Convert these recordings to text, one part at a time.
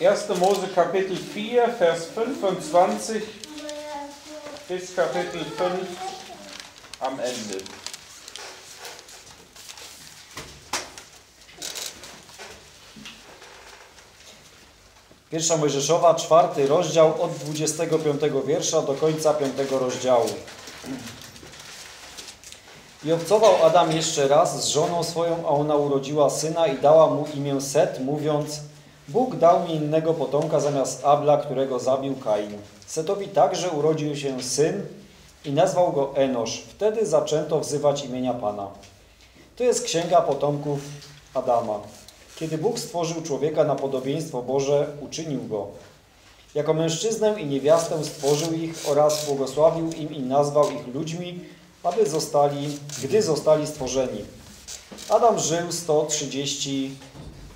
Erste Mose Kapitel 4, Vers 25 bis Kapitel 5 am Ende. Pierwsza Mojżeszowa, czwarty rozdział od 25 wiersza do końca piątego rozdziału. I obcował Adam jeszcze raz z żoną swoją, a ona urodziła syna i dała mu imię Set, mówiąc Bóg dał mi innego potomka zamiast Abla, którego zabił Kain. Setowi także urodził się syn i nazwał go Enosz. Wtedy zaczęto wzywać imienia Pana. To jest księga potomków Adama. Kiedy Bóg stworzył człowieka na podobieństwo Boże, uczynił go. Jako mężczyznę i niewiastę stworzył ich oraz błogosławił im i nazwał ich ludźmi, aby zostali, gdy zostali stworzeni. Adam żył 130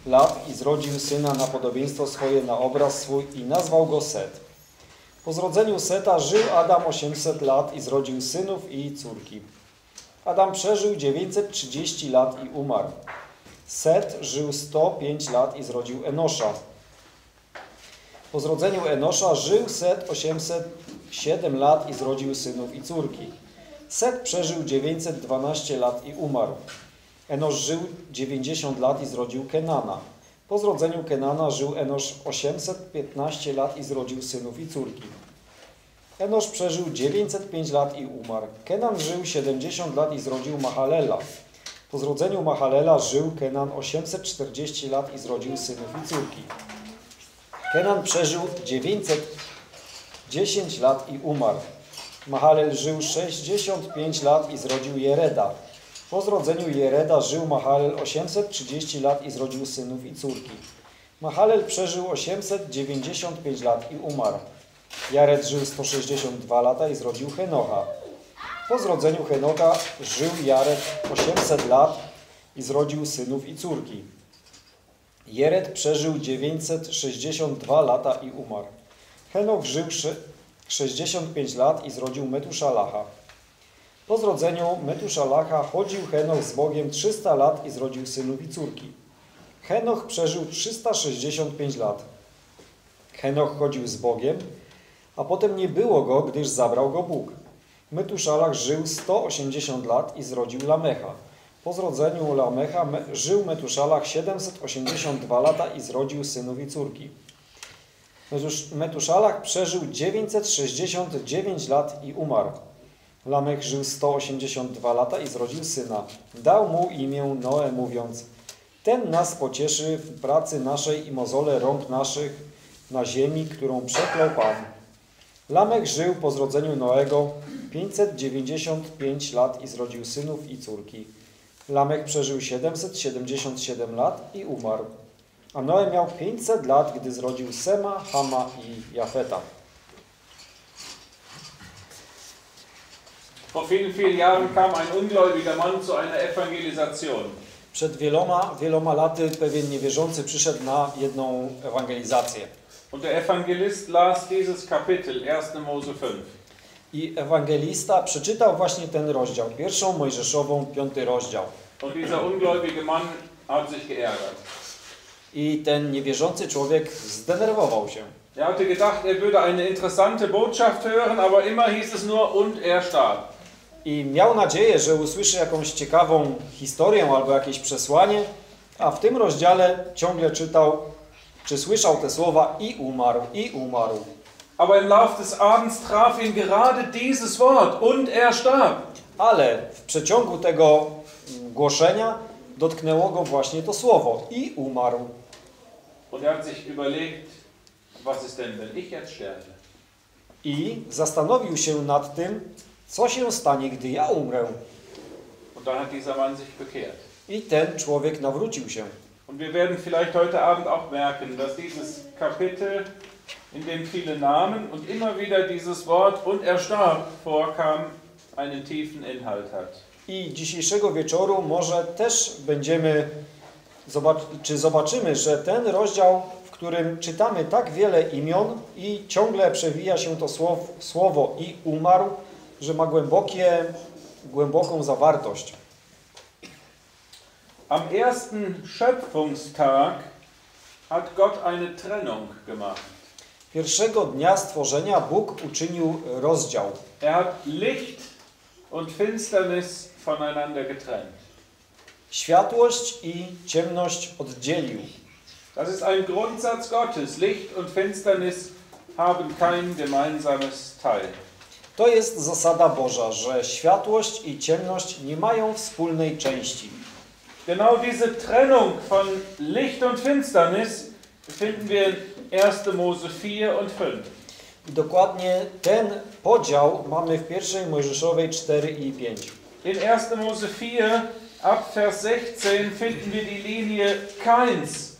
lat i zrodził syna na podobieństwo swoje, na obraz swój i nazwał go Set. Po zrodzeniu Seta żył Adam 800 lat i zrodził synów i córki. Adam przeżył 930 lat i umarł. Set żył 105 lat i zrodził Enosza. Po zrodzeniu Enosza żył Set 807 lat i zrodził synów i córki. Set przeżył 912 lat i umarł. Enosz żył 90 lat i zrodził Kenana. Po zrodzeniu Kenana żył Enosz 815 lat i zrodził synów i córki. Enosz przeżył 905 lat i umarł. Kenan żył 70 lat i zrodził Mahalela. Po zrodzeniu Mahalela żył Kenan 840 lat i zrodził synów i córki. Kenan przeżył 910 lat i umarł. Mahalel żył 65 lat i zrodził Jereda. Po zrodzeniu Jereda żył Mahalel 830 lat i zrodził synów i córki. Mahalel przeżył 895 lat i umarł. Jared żył 162 lata i zrodził Henocha. Po zrodzeniu Henocha żył Jared 800 lat i zrodził synów i córki. Jered przeżył 962 lata i umarł. Henoch żył 65 lat i zrodził Metuszalacha. Po zrodzeniu Metuszalacha chodził Henoch z Bogiem 300 lat i zrodził synów i córki. Henoch przeżył 365 lat. Henoch chodził z Bogiem, a potem nie było go, gdyż zabrał go Bóg. Metuszalach żył 180 lat i zrodził Lamecha. Po zrodzeniu Lamecha żył Metuszalach 782 lata i zrodził synów i córki. Metuszalach przeżył 969 lat i umarł. Lamech żył 182 lata i zrodził syna. Dał mu imię Noe, mówiąc Ten nas pocieszy w pracy naszej i mozole rąk naszych na ziemi, którą przeklął Pan. Lamech żył po zrodzeniu Noego 595 lat i zrodził synów i córki. Lamech przeżył 777 lat i umarł. A Noe miał 500 lat, gdy zrodził Sema, Hama i Jafeta. Vor vielen, vielen Jahren kam ein ungläubiger Mann zu einer Evangelisation. Przed wieloma, wieloma laty pewien niewierzący przyszedł na jedną ewangelizację. Und der Evangelist las dieses Kapitel, 1. Mose 5. I ewangelista przeczytał właśnie ten rozdział, pierwszą Mojżeszową, piąty rozdział. Und dieser ungläubige Mann hat sich geärgert. I ten niewierzący człowiek zdenerwował się. Er hatte gedacht, er würde eine interessante Botschaft hören, aber immer hieß es nur, und er starb. I miał nadzieję, że usłyszy jakąś ciekawą historię albo jakieś przesłanie, a w tym rozdziale ciągle czytał, czy słyszał te słowa i umarł, i umarł. Aber im Lauf des Abends traf ihn gerade dieses Wort, und er starb. Ale w przeciągu tego głoszenia dotknęło go właśnie to słowo i umarł. Und er hat sich überlegt, was ist denn, wenn ich jetzt sterbe? I zastanowił się nad tym, co się stanie, gdy ja umrę. Und dann hat dieser Mann sich bekehrt. I ten człowiek nawrócił się. Und wir werden vielleicht heute Abend auch merken, dass dieses Kapitel, in dem viele Namen und immer wieder dieses Wort und er starb vorkam, einen tiefen Inhalt hat. I dzisiejszego wieczoru może też będziemy, zobac czy zobaczymy, że ten rozdział, w którym czytamy tak wiele imion i ciągle przewija się to słow, słowo i umarł, że ma głębokie głęboką zawartość. Am ersten Schöpfungstag hat Gott eine Trennung gemacht. Pierwszego dnia stworzenia Bóg uczynił rozdział. Er hat Licht und Finsternis voneinander getrennt. Światłość i ciemność oddzielił. Das ist ein Grundsatz Gottes. Licht und Finsternis haben kein gemeinsames Teil. To jest zasada Boża, że światłość i ciemność nie mają wspólnej części. Genau diese Trennung von Licht und Finsternis finden wir in 1. Mose 4 und 5. I dokładnie ten podział mamy w pierwszej Mojżeszowej 4 i 5. In 1. Mose 4 ab Vers 16 finden wir die Linie Kains.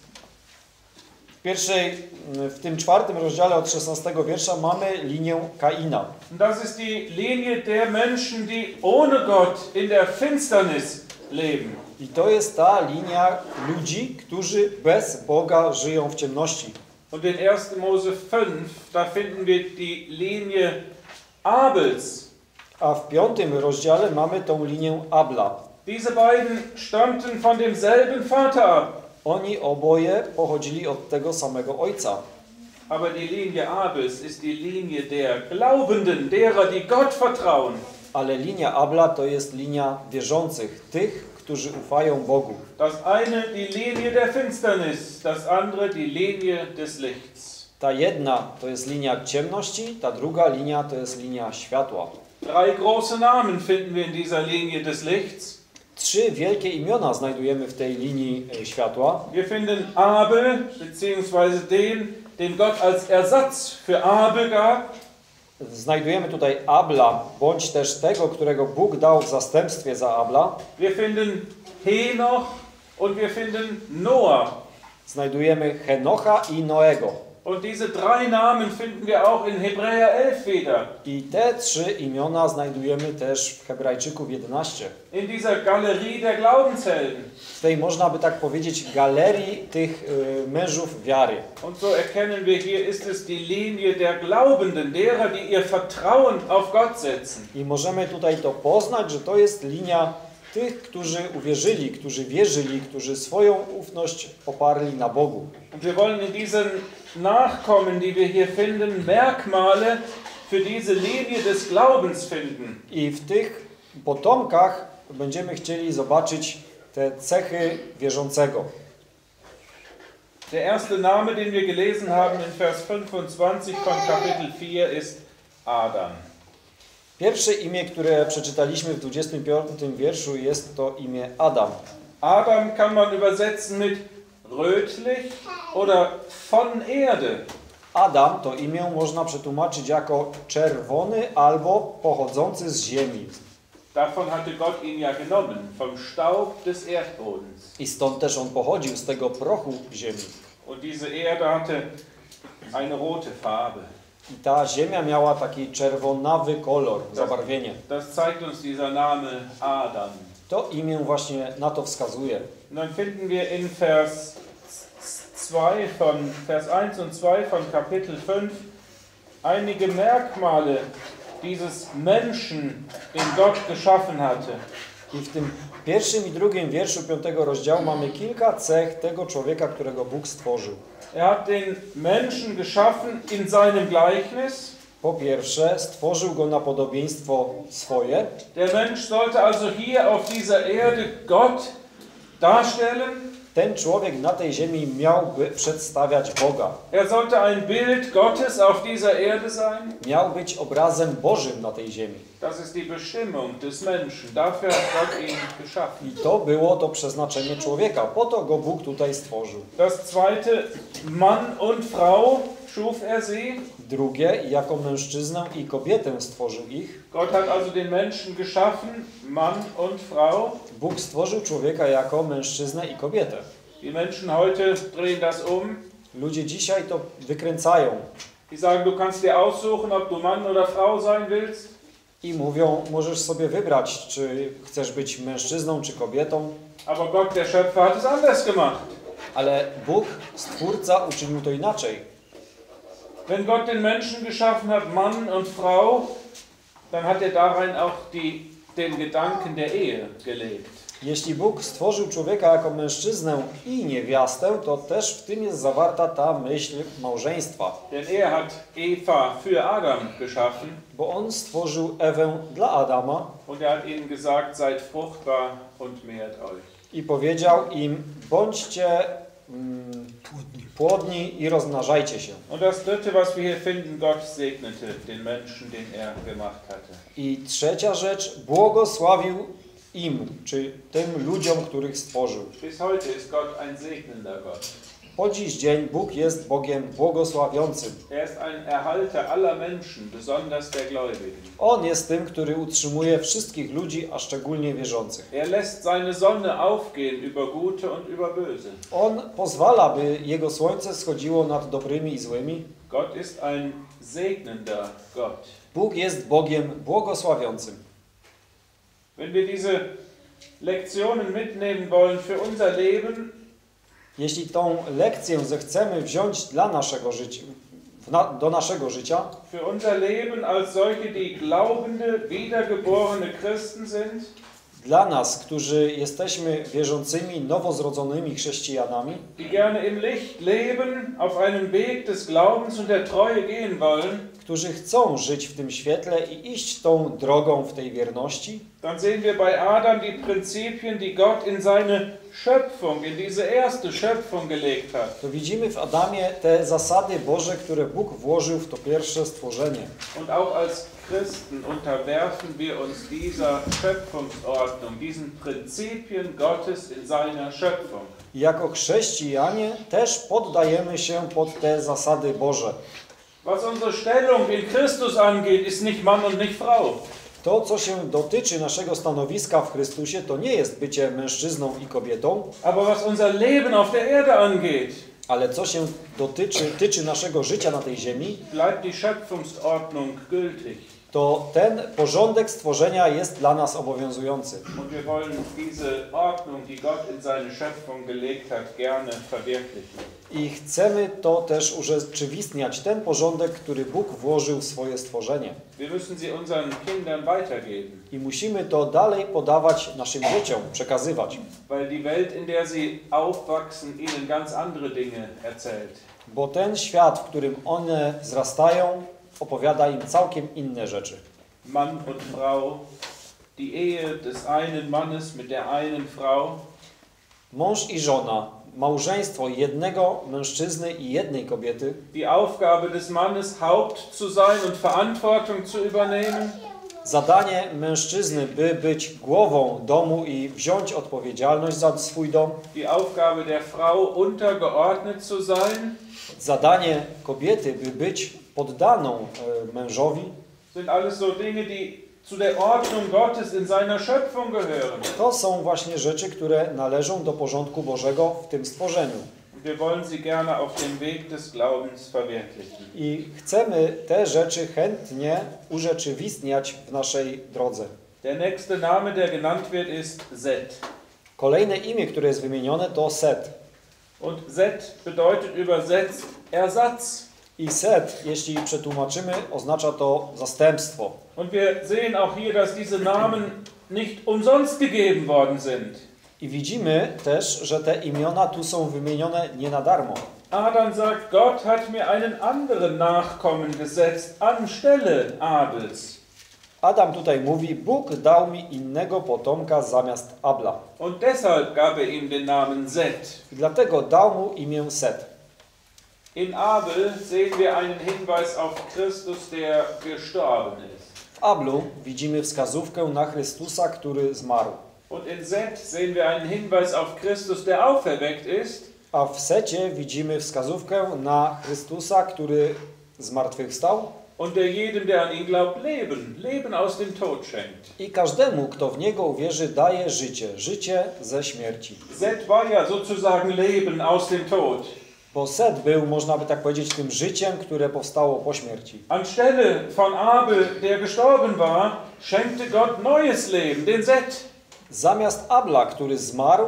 W pierwszej, w tym czwartym rozdziale od 16 wiersza mamy linię Kaina. Das ist die Linie der Menschen, die ohne Gott in der Finsternis leben. I to jest ta linia ludzi, którzy bez Boga żyją w ciemności. Und in 1. Mose 5, da finden wir die Linie Abels. A w piątym rozdziale mamy tą linię Abla. Diese beiden stammten von demselben Vater ab. Oni oboje pochodzili od tego samego ojca. Aber die Linie Abels ist die Linie der Glaubenden, derer, die Gott vertrauen. Ale linia Abla to jest linia wierzących, tych, którzy ufają Bogu. Das eine die Linie der Finsternis, das andere die Linie des Lichts. Ta jedna to jest linia ciemności, ta druga linia to jest linia światła. Drei große Namen finden wir in dieser Linie des Lichts. Trzy wielkie imiona znajdujemy w tej linii e, światła. Wir finden Abel, beziehungsweise den, den Gott als Ersatz für Abel gab. Znajdujemy tutaj Abla, bądź też tego, którego Bóg dał w zastępstwie za Abla. Wir finden Henoch und wir finden Noah. Znajdujemy Henocha i Noego. Und diese drei Namen finden wir auch in Hebräer 11 wieder. I te trzy imiona znajdujemy też w Hebrajczyków 11. In dieser Galerie der Glaubenshelden. W tej, można by tak powiedzieć, galerii tych y, mężów wiary. Und so erkennen wir, hier ist es die Linie der Glaubenden, derer, die ihr Vertrauen auf Gott setzen. I możemy tutaj to poznać, że to jest linia tych, którzy uwierzyli, którzy wierzyli, którzy swoją ufność oparli na Bogu. Wir wollen in diesen Nachkommen, die wir hier finden, Merkmale für diese Linie des Glaubens finden. I w tych potomkach będziemy chcieli zobaczyć te cechy wierzącego. Der erste Name, den wir gelesen haben in Vers 25 von Kapitel 4, ist Adam. Pierwsze imię, które przeczytaliśmy w 25 wierszu jest to imię Adam. Adam kann man übersetzen mit rötlich oder von Erde. Adam to imię można przetłumaczyć jako czerwony albo pochodzący z ziemi. Davon hatte Gott ihn ja genommen, vom Staub des Erdbodens. I stąd też on pochodził, z tego prochu ziemi. Und diese Erde hatte eine rote Farbe. I ta ziemia miała taki czerwonawy kolor, zabarwienie. Das zeigt uns dieser Name Adam. To imię właśnie na to wskazuje. Und dann finden wir in Vers 2 von Vers 1 und 2 von Kapitel 5 einige Merkmale dieses Menschen, den Gott geschaffen hatte. I w tym pierwszym i drugim wierszu piątego rozdziału mamy kilka cech tego człowieka, którego Bóg stworzył. Er hat den Menschen geschaffen in seinem Gleichnis. Po pierwsze, stworzył go na podobieństwo swoje. Der Mensch sollte also hier auf dieser Erde Gott darstellen. Ten człowiek na tej ziemi miałby przedstawiać Boga. Er sollte ein Bild Gottes auf dieser Erde sein. Miał być obrazem Bożym na tej ziemi. Das ist die Bestimmung des Menschen. Dafür hat Gott ihn geschaffen. I to było to przeznaczenie człowieka. Po to go Bóg tutaj stworzył. Das zweite, Mann und Frau schuf er sie. Drugie, jako mężczyznę i kobietę stworzył ich. Gott hat also den Menschen geschaffen, Mann und Frau. Bóg stworzył człowieka jako mężczyznę i kobietę. Die Menschen heute drehen das um. Ludzie dzisiaj to wykręcają Die sagen, du kannst dir aussuchen, ob du Mann oder Frau sein willst. i mówią, możesz sobie wybrać, czy chcesz być mężczyzną, czy kobietą, Aber Gott, der Schöpfer, hat es anders gemacht. ale Bóg, Stwórca, uczynił to inaczej. Wenn Gott den Menschen geschaffen hat, Mann und Frau, dann hat er darin auch die den Gedanken der Ehe gelegt. Jeśli Bóg stworzył człowieka jako mężczyznę i niewiastę, to też w tym jest zawarta ta myśl małżeństwa. Denn er hat Eva für Adam geschaffen Bo On stworzył Ewę dla Adama und er hat ihnen gesagt, seid fruchtbar und mehrt euch. i powiedział im, bądźcie mm, płodni i rozmnażajcie się. Und das dritte, was wir hier finden, Gott segnete den Menschen, den er gemacht hatte. I trzecia rzecz, błogosławił im, czy tym ludziom, których stworzył. Bis heute ist Gott ein segnender Gott. Po dziś dzień Bóg jest Bogiem błogosławiącym. Er. On jest tym, który utrzymuje wszystkich ludzi, a szczególnie wierzących. Er. On pozwala, by Jego słońce schodziło nad dobrymi i złymi. Bóg jest Bogiem błogosławiącym. Wenn wir diese Lektionen mitnehmen wollen für unser Leben, Jeśli tą lekcję zechcemy wziąć dla naszego życia, na, do naszego życia, für unser Leben als solche, die glaubende, wiedergeborene Christen sind, dla nas, którzy jesteśmy wierzącymi, nowozrodzonymi chrześcijanami, die gerne im Licht leben, auf einem Weg des Glaubens und der Treue gehen wollen, którzy chcą żyć w tym świetle i iść tą drogą w tej wierności, dann sehen wir bei Adam die Prinzipien, die Gott in seine Schöpfung, in diese erste Schöpfung gelegt hat. to widzimy w Adamie te zasady Boże, które Bóg włożył w to pierwsze stworzenie. Und auch als Christen unterwerfen wir uns dieser Schöpfungsordnung, diesen Prinzipien Gottes in seiner Schöpfung. Jako chrześcijanie też poddajemy się pod te zasady Boże. Was unsere Stellung in Christus angeht, ist nicht Mann und nicht Frau. To, co się dotyczy naszego stanowiska w Chrystusie, to nie jest bycie mężczyzną i kobietą, Aber was unser Leben auf der Erde angeht, ale co się dotyczy tyczy naszego życia na tej ziemi, bleibt die Schöpfungsordnung gültig. To ten porządek stworzenia jest dla nas obowiązujący. I chcemy to też urzeczywistniać, ten porządek, który Bóg włożył w swoje stworzenie. I musimy to dalej podawać naszym dzieciom, przekazywać. weil die Welt, in der sie aufwachsen, ihnen ganz andere Dinge erzählt. Bo ten świat, w którym one wzrastają, opowiada im całkiem inne rzeczy. Mann und Frau, die Ehe des einen Mannes mit der einen Frau, Mąż i żona, małżeństwo jednego mężczyzny i jednej kobiety, die Aufgabe des Mannes, Haupt zu sein und Verantwortung zu übernehmen, zadanie mężczyzny, by być głową domu i wziąć odpowiedzialność za swój dom, die Aufgabe der Frau, untergeordnet zu sein, zadanie kobiety, by być poddaną e, mężowi, to są właśnie rzeczy, które należą do porządku Bożego w tym stworzeniu. I chcemy te rzeczy chętnie urzeczywistniać w naszej drodze. Der nächste Name, der genannt wird, ist Set. Kolejne imię, które jest wymienione, to Set. Und Set bedeutet übersetzt Ersatz. I Set, jeśli przetłumaczymy, oznacza to zastępstwo. Und wir sehen auch hier, dass diese Namen nicht umsonst gegeben worden sind. I widzimy też, że te imiona tu są wymienione nie na darmo. Adam sagt, Gott hat mir einen anderen Nachkommen gesetzt anstelle Abels. Adam tutaj mówi, Bóg dał mi innego potomka zamiast Abla. Und deshalb gab er ihm den Namen Set. I dlatego dał mu imię Set. In Abel sehen wir einen Hinweis auf Christus, der gestorben ist. W Ablu widzimy wskazówkę na Chrystusa, który zmarł. Und in Set sehen wir einen Hinweis auf Christus, der auferweckt ist. A w Secie widzimy wskazówkę na Chrystusa, który zmartwychwstał Und der jedem, der an ihn glaubt, Leben, Leben aus dem Tod schenkt. i każdemu, kto w Niego uwierzy, daje życie, życie ze śmierci. Set war ja sozusagen Leben aus dem Tod. Bo Set był, można by tak powiedzieć, tym życiem, które powstało po śmierci. Anstelle von Abel, der gestorben war, schenkte Gott neues Leben, den Set. Zamiast Abla, który zmarł,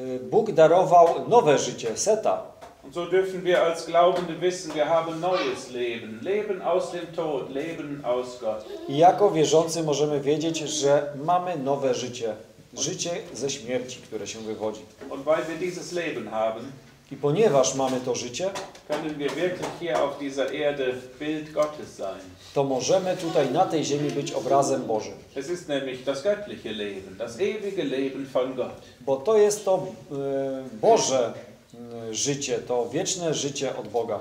y, Bóg darował nowe życie, Seta. Und so dürfen wir als Glaubende wissen, wir haben neues Leben. Leben aus dem Tod, Leben aus Gott. I jako wierzący możemy wiedzieć, że mamy nowe życie. Życie ze śmierci, które się wywodzi. Und weil wir dieses Leben haben, I ponieważ mamy to życie, to możemy tutaj na tej ziemi być obrazem Bożym. Bo to jest to e, Boże e, życie, to wieczne życie od Boga.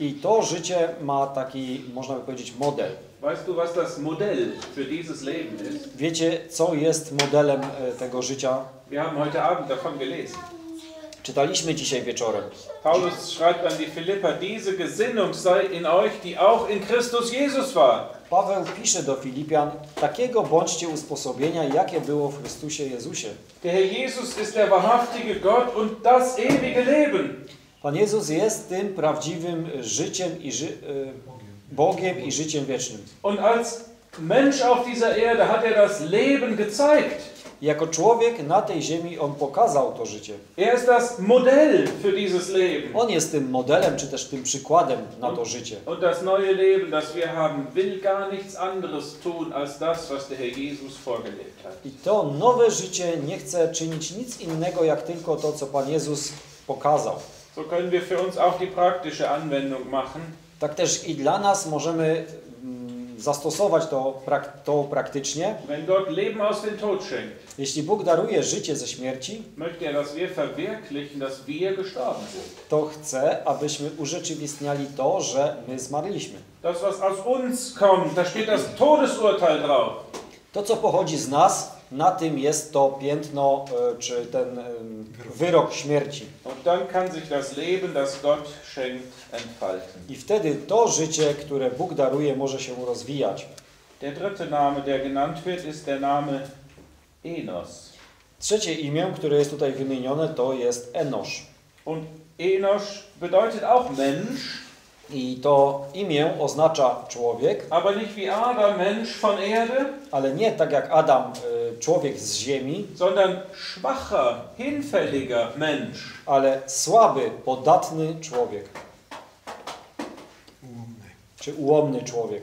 I to życie ma taki, można by powiedzieć, model. Wiecie, co jest modelem e, tego życia? Wir haben heute Abend davon gelesen. Czytaliśmy dzisiaj wieczorem. Paulus schreibt an die Philipper, diese Gesinnung sei in euch, die auch in Christus Jesus war. Paweł pisze do Filipian, takiego bądźcie usposobienia, jakie było w Chrystusie Jezusie. Der Herr Jesus ist der wahrhaftige Gott und das ewige Leben. Pan Jezus jest tym prawdziwym życiem i ży, e, Bogiem i życiem wiecznym. Und als Mensch auf dieser Erde hat er das Leben gezeigt. Jako człowiek na tej ziemi on pokazał to życie. Er ist das Modell für dieses Leben. On jest tym modelem, czy też tym przykładem na to życie. Und das neue Leben, das wir haben, will gar nichts anderes tun als das, was der Herr Jesus vorgelebt hat. I to nowe życie nie chce czynić nic innego, jak tylko to, co Pan Jezus pokazał. So können wir für uns auch die praktische Anwendung machen. Tak też i dla nas możemy zastosować to, prak to praktycznie. Wenn Gott Leben aus dem Tod schenkt, Jeśli Bóg daruje życie ze śmierci, möchte er, dass wir verwirklichen, dass wir gestorben sind. to chce, abyśmy urzeczywistniali to, że my zmarliśmy. Das, was aus uns kommt, da steht das Todesurteil drauf. To, co pochodzi z nas, na tym jest to piętno, e, czy ten wyrok śmierci. I wtedy to życie, które Bóg daruje, może się rozwijać. Der dritte Name, der genannt wird, ist der Name Enos. Trzecie imię, które jest tutaj wymienione, to jest Enosz. Und Enos bedeutet auch Mensch, I to imię oznacza człowiek, aber nicht wie Adam Mensch von Erde, ale nie tak jak Adam, y, człowiek z ziemi, sondern schwacher, hinfälliger Mensch. ale słaby, podatny człowiek, Ułomny. czy ułomny człowiek.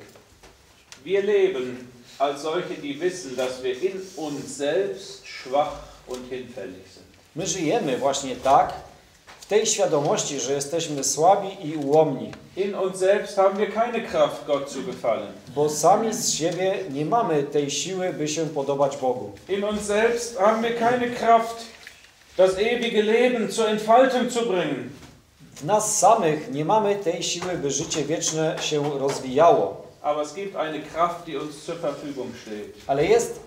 Wir leben als solche, die wissen, dass wir in uns selbst schwach und hinfällig sind. My żyjemy właśnie tak, tej świadomości, że jesteśmy słabi i ułomni, In uns selbst haben wir keine Kraft, Gott zu gefallen. bo sami z siebie nie mamy tej siły, by się podobać Bogu. In uns selbst haben wir keine Kraft, das ewige Leben zur Entfaltung zu bringen. W nas samych nie mamy tej siły, by życie wieczne się rozwijało, Aber es gibt eine Kraft, die uns zur Verfügung steht. ale jest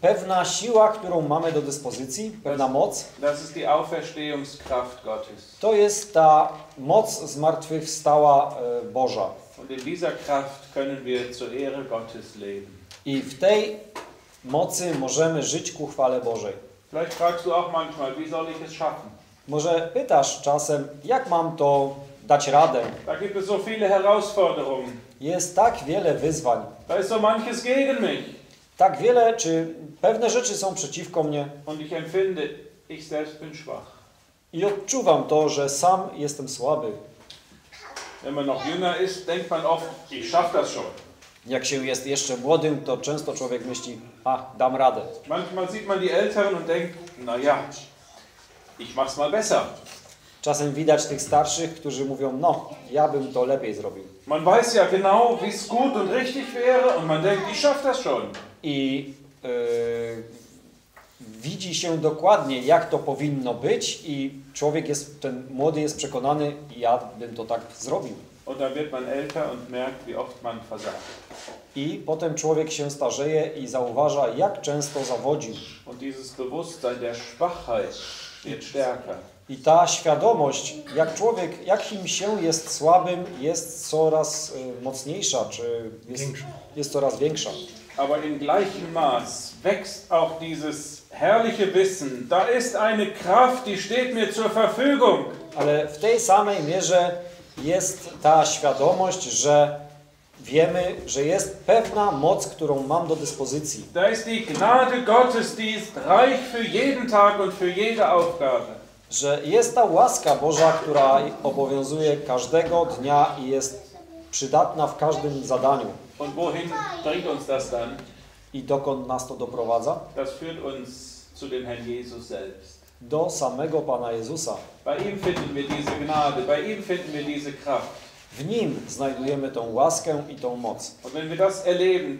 pewna siła, którą mamy do dyspozycji, pewna moc. Das ist die Auferstehungskraft Gottes. To jest ta moc zmartwychwstała e, Boża. Und in dieser Kraft können wir zur Ehre Gottes leben. I w tej mocy możemy żyć ku chwale Bożej. Vielleicht fragst du auch manchmal, wie soll ich es schaffen? Może pytasz czasem, jak mam to dać radę? Da gibt es so viele Herausforderungen. Jest tak wiele wyzwań, Da ist so manches gegen mich. Tak wiele, czy pewne rzeczy są przeciwko mnie Und ich empfinde, ich selbst bin schwach. i odczuwam to, że sam jestem słaby. Wenn man noch jünger ist, denkt man oft, ich schaffe das schon. Jak się jest jeszcze młodym, to często człowiek myśli, a dam radę. Manchmal sieht man die Älteren und denkt, na ja, ich mach's mal besser. Czasem widać tych starszych, którzy mówią, no, ja bym to lepiej zrobił. Man weiß ja genau, wie es gut und richtig wäre und man denkt, ich schaffe das schon. I yy, widzi się dokładnie, jak to powinno być i człowiek jest, ten młody jest przekonany, ja bym to tak zrobił. Und dann wird man älter und merkt, wie oft man versagt. I potem człowiek się starzeje i zauważa, jak często zawodził. Und dieses Bewusstsein der Schwachheit wird stärker. I ta świadomość, jak człowiek, jakim się jest słabym, jest coraz y, mocniejsza, czy jest, jest coraz większa. Aber in gleichem Maß wächst auch dieses herrliche Wissen, da ist eine Kraft, die steht mir zur Verfügung. Ale w tej samej mierze jest ta świadomość, że wiemy, że jest pewna moc, którą mam do dyspozycji. Da ist die Gnade Gottes, die ist reich für jeden Tag und für jede Aufgabe. że jest ta łaska Boża, która obowiązuje każdego dnia i jest przydatna w każdym zadaniu. Und wohin bringt uns das dann? I dokąd nas to doprowadza? Das führt uns zu dem Herrn Jesus selbst. Do samego Pana Jezusa. Bei ihm finden wir diese Gnade, bei ihm finden wir diese Kraft. W Nim znajdujemy tą łaskę i tą moc. Erleben.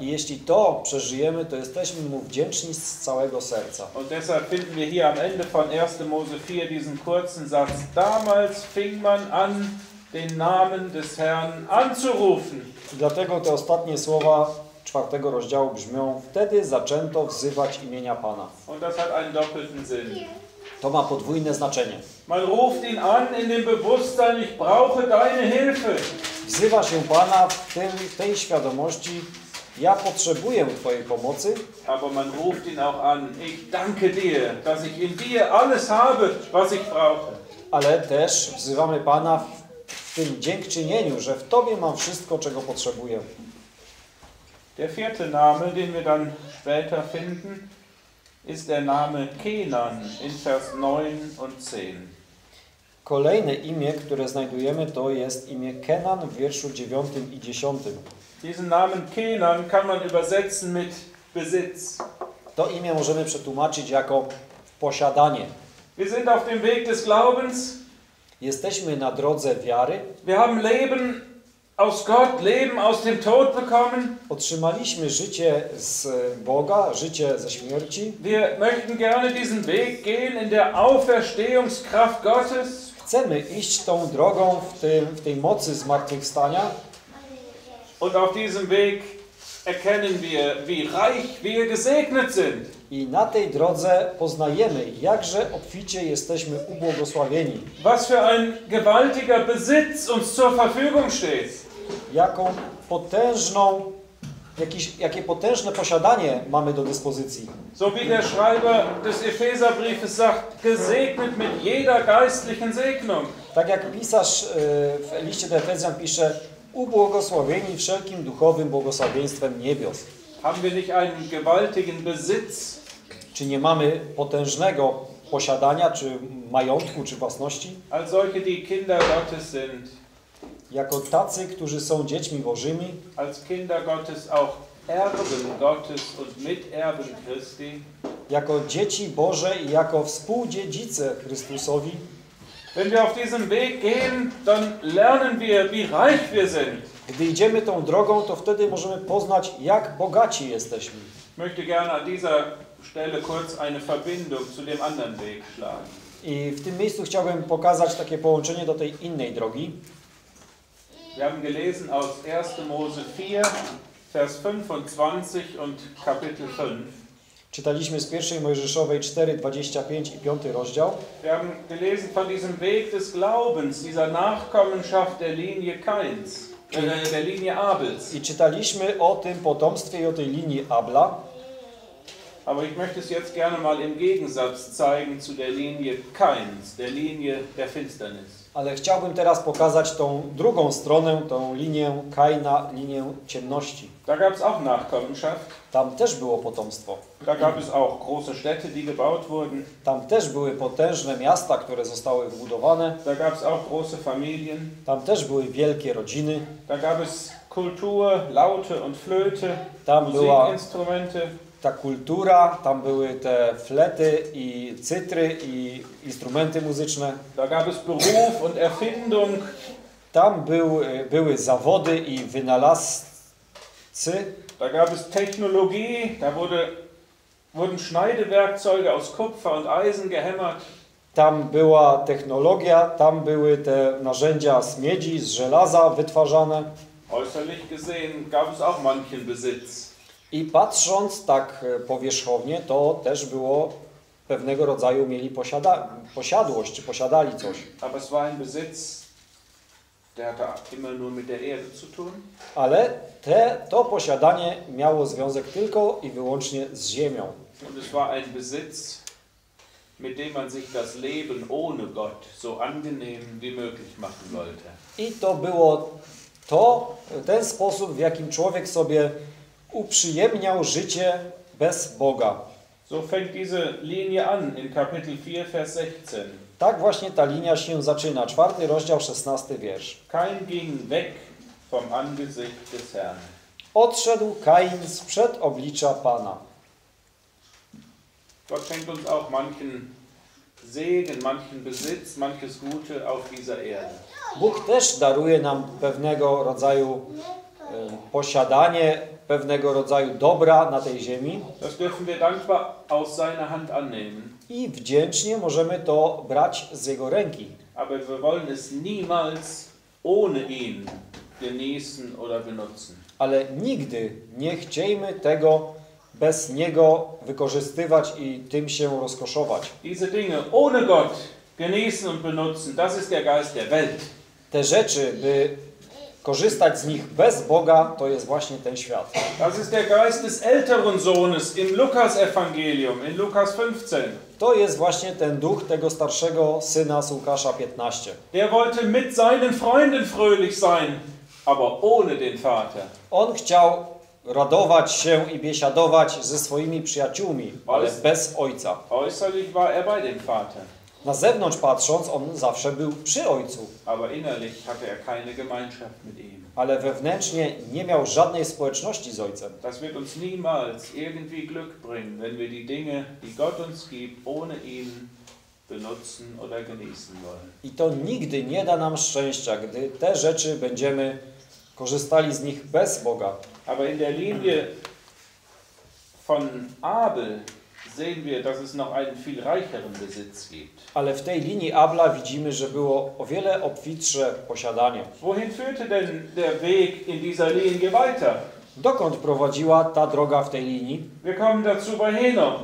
I jeśli to przeżyjemy, to jesteśmy Mu wdzięczni z całego serca. Und deshalb finden wir hier am Ende von 1. Mose 4 diesen kurzen Satz. Damals fing man an, den Namen des Herrn anzurufen. Dlatego te ostatnie słowa czwartego rozdziału brzmią Wtedy zaczęto wzywać imienia Pana. Und das hat einen doppelten Sinn. To ma podwójne znaczenie. Man ruft ihn an in dem Bewusstsein, ich brauche deine Hilfe. Wzywa się Pana w, tym, w tej świadomości ja potrzebuję Twojej pomocy, Aber man ruft ihn auch an, ich danke dir, dass ich in dir alles habe, was ich brauche. ale też wzywamy Pana w, w tym dziękczynieniu, że w Tobie mam wszystko, czego potrzebuję. Der vierte Name, den wir dann später finden, ist der Name Kenan in Vers 9 und 10. Kolejne imię, które znajdujemy, to jest imię Kenan w wierszu 9 i 10. Diesen Namen Kenan kann man übersetzen mit Besitz. To imię możemy przetłumaczyć jako posiadanie. Wir sind auf dem Weg des Glaubens. Jesteśmy na drodze wiary, Wir haben Leben aus Gott, Leben aus dem Tod bekommen. otrzymaliśmy życie z Boga, życie ze śmierci. Wir möchten gerne diesen Weg gehen in der Auferstehungskraft Gottes. Chcemy iść tą drogą w, tym, w tej mocy zmartwychwstania Und auf diesem Weg erkennen wir, wie reich wir gesegnet sind. i na tej drodze poznajemy, jakże obficie jesteśmy ubłogosławieni, Was für ein gewaltiger Besitz uns zur Verfügung steht. jaką potężną, jakiś, jakie potężne posiadanie mamy do dyspozycji. So wie der Schreiber des Epheserbriefes sagt, gesegnet mit jeder geistlichen Segnung. Tak jak pisarz y, w liście do Efezjan pisze, ubłogosławieni wszelkim duchowym błogosławieństwem niebios. Haben wir nicht einen gewaltigen Besitz? Czy nie mamy potężnego posiadania, czy majątku, czy własności? Als solche, die Kinder Gottes sind. Jako tacy, którzy są dziećmi Bożymi, Als Kinder Gottes auch Erben Gottes und Miterben Christi. jako dzieci Boże i jako współdziedzice Chrystusowi, Wenn wir auf diesem Weg gehen, dann lernen wir, wie reich wir sind. gdy idziemy tą drogą, to wtedy możemy poznać, jak bogaci jesteśmy. Möchte gerne an dieser Stelle kurz eine Verbindung zu dem anderen Weg schlagen. I w tym miejscu chciałbym pokazać takie połączenie do tej innej drogi. Wir haben gelesen aus 1. Mose 4, Vers 25 und Kapitel 5. Czytaliśmy z pierwszej Mojżeszowej 4, 25 i 5 rozdział. Wir haben gelesen von diesem Weg des Glaubens, dieser Nachkommenschaft der Linie Kains, äh, der Linie Abels. I czytaliśmy o tym potomstwie i o tej linii Abla. Aber ich möchte es jetzt gerne mal im Gegensatz zeigen zu der Linie Kains, der Linie der Finsternis. Ale chciałbym teraz pokazać tą drugą stronę, tą linię Kaina, linię ciemności. Da gab es auch Nachkommenschaft. Tam też było potomstwo. Da gab es auch große Städte, die gebaut wurden. Tam też były potężne miasta, które zostały wybudowane. Da gab es auch große Familien. Tam też były wielkie rodziny. Da gab es Kultur, Laute und Flöte, Tam była ta kultura, tam były te flety i cytry i instrumenty muzyczne. Da gab es Beruf und Erfindung. Tam był, były zawody i wynalazcy. Da gab es Technologie. Da wurde, wurden Schneidewerkzeuge aus Kupfer und Eisen gehämmert. Tam była technologia, tam były te narzędzia z miedzi, z żelaza wytwarzane. Äußerlich gesehen gab es auch manchen Besitz. I patrząc tak e, powierzchownie, to też było pewnego rodzaju mieli posiada posiadłość, czy posiadali coś. Aber es war ein Besitz, Ale te, to posiadanie miało związek tylko i wyłącznie z ziemią. Und es war ein Besitz, mit dem man sich das Leben ohne Gott so angenehm wie möglich machen wollte. I to było to, ten sposób, w jakim człowiek sobie uprzyjemniał życie bez Boga. So fängt diese Linie an in Kapitel 4, Vers 16. Tak właśnie ta linia się zaczyna. Czwarty rozdział, szesnasty wiersz. Kein ging weg vom Angesicht des Herrn. Odszedł Kain sprzed oblicza Pana. Gott schenkt uns auch manchen Segen, manchen Besitz, manches Gute auf dieser Erde. Bóg też daruje nam pewnego rodzaju e, posiadanie, pewnego rodzaju dobra na tej ziemi Das dürfen wir dankbar aus seiner Hand annehmen. I wdzięcznie możemy to brać z Jego ręki. Aber wir wollen es niemals ohne ihn genießen oder benutzen. Ale nigdy nie chciejmy tego bez Niego wykorzystywać i tym się rozkoszować. Diese Dinge ohne Gott genießen und benutzen, das ist der Geist der Welt. Te rzeczy, by korzystać z nich bez Boga, to jest właśnie ten świat. Das ist der Geist des älteren Sohnes im Lukas-Evangelium, in Lukas 15. To jest właśnie ten duch tego starszego syna z Łukasza 15. Der wollte mit seinen Freunden fröhlich sein, aber ohne den Vater. On chciał radować się i biesiadować ze swoimi przyjaciółmi, ale bez ojca. Äußerlich war er bei dem Vater, Na zewnątrz patrząc, on zawsze był przy ojcu, aber innerlich hatte er keine Gemeinschaft mit ihm. Ale wewnętrznie nie miał żadnej społeczności z ojcem. Das wird uns niemals irgendwie Glück bringen, wenn wir die Dinge, die Gott uns gibt, ohne ihn benutzen oder genießen wollen. I to nigdy nie da nam szczęścia, gdy te rzeczy będziemy korzystali z nich bez Boga. Aber in der Linie von Abel sehen wir, dass es noch einen viel reicheren Besitz gibt. Ale w tej linii Abla widzimy, że było o wiele obfitsze posiadanie. Wohin führte denn der Weg in dieser Linie weiter? Dokąd prowadziła ta droga w tej linii? Wir kommen dazu bei Henoch.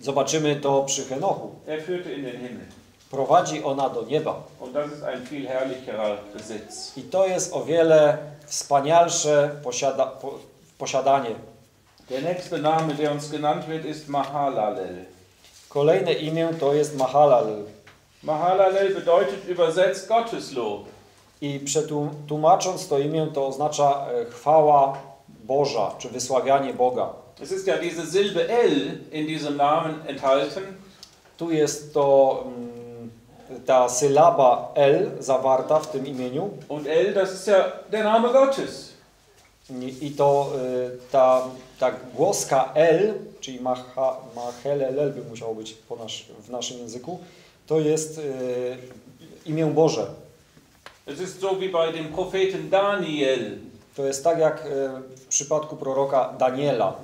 Zobaczymy to przy Henochu. Er führte in den Himmel. Prowadzi ona do nieba. Und das ist ein viel herrlicherer Besitz. I to jest o wiele wspanialsze posiada, po, posiadanie. Der nächste Name, der uns genannt wird, ist Mahalalel. Kolejne imię to jest Mahalal. Mahalalel bedeutet übersetzt Gotteslob. I przetłumacząc to imię, to oznacza e, chwała Boża, czy wysławianie Boga. Es ist ja diese Silbe L in diesem Namen enthalten. Tu jest to mm, ta sylaba L zawarta w tym imieniu. Und L, das ist ja der Name Gottes. I to y, ta, ta głoska L, czyli mahelelel by musiało być nasz, w naszym języku, to jest y, imię Boże. To jest tak jak y, w przypadku proroka Daniela.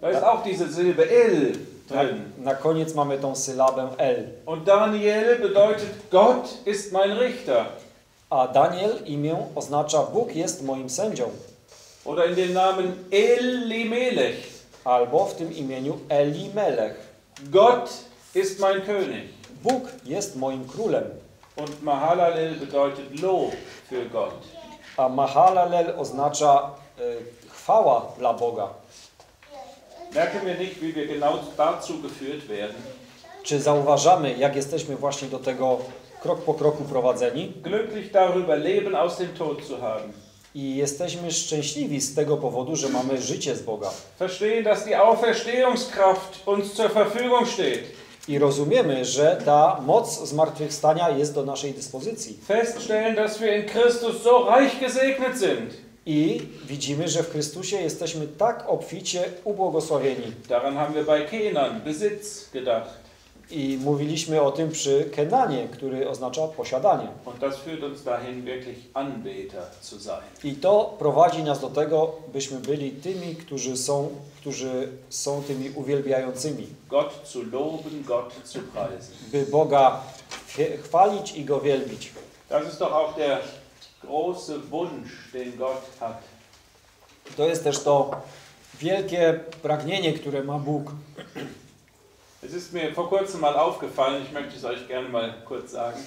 Da ist auch diese Silbe L Na, drin. na koniec mamy tą sylabę L. Und Daniel bedeutet, Gott ist mein Richter. A Daniel imię oznacza Bóg jest moim sędzią. Oder in dem Namen Elimelech. Albo w tym imieniu Elimelech. Gott ist mein König. Bóg jest moim królem. Und Mahalalel bedeutet Lob für Gott. A Mahalalel oznacza y, chwała dla Boga. Merken wir nicht, wie wir genau dazu geführt werden? Czy zauważamy, jak jesteśmy właśnie do tego krok po kroku prowadzeni Glücklich darüber, Leben aus dem Tod zu haben. I jesteśmy szczęśliwi z tego powodu, że mamy życie z Boga. Verstehen, dass die Auferstehungskraft uns zur Verfügung steht. I rozumiemy, że ta moc zmartwychwstania jest do naszej dyspozycji. Feststellen, dass wir in Christus so reich gesegnet sind. I widzimy, że w Chrystusie jesteśmy tak obficie ubłogosławieni. Daran haben wir bei Kenan, Besitz, gedacht. I mówiliśmy o tym przy Kenanie, który oznacza posiadanie. I to prowadzi nas do tego, byśmy byli tymi, którzy są, którzy są tymi uwielbiającymi. Gott zu loben, Gott zu preisen. by Boga chwalić i Go wielbić. Das ist doch auch der große Wunsch, den Gott hat. To jest też to wielkie pragnienie, które ma Bóg. Es ist mir vor kurzem mal aufgefallen, ich möchte es euch gerne mal kurz sagen.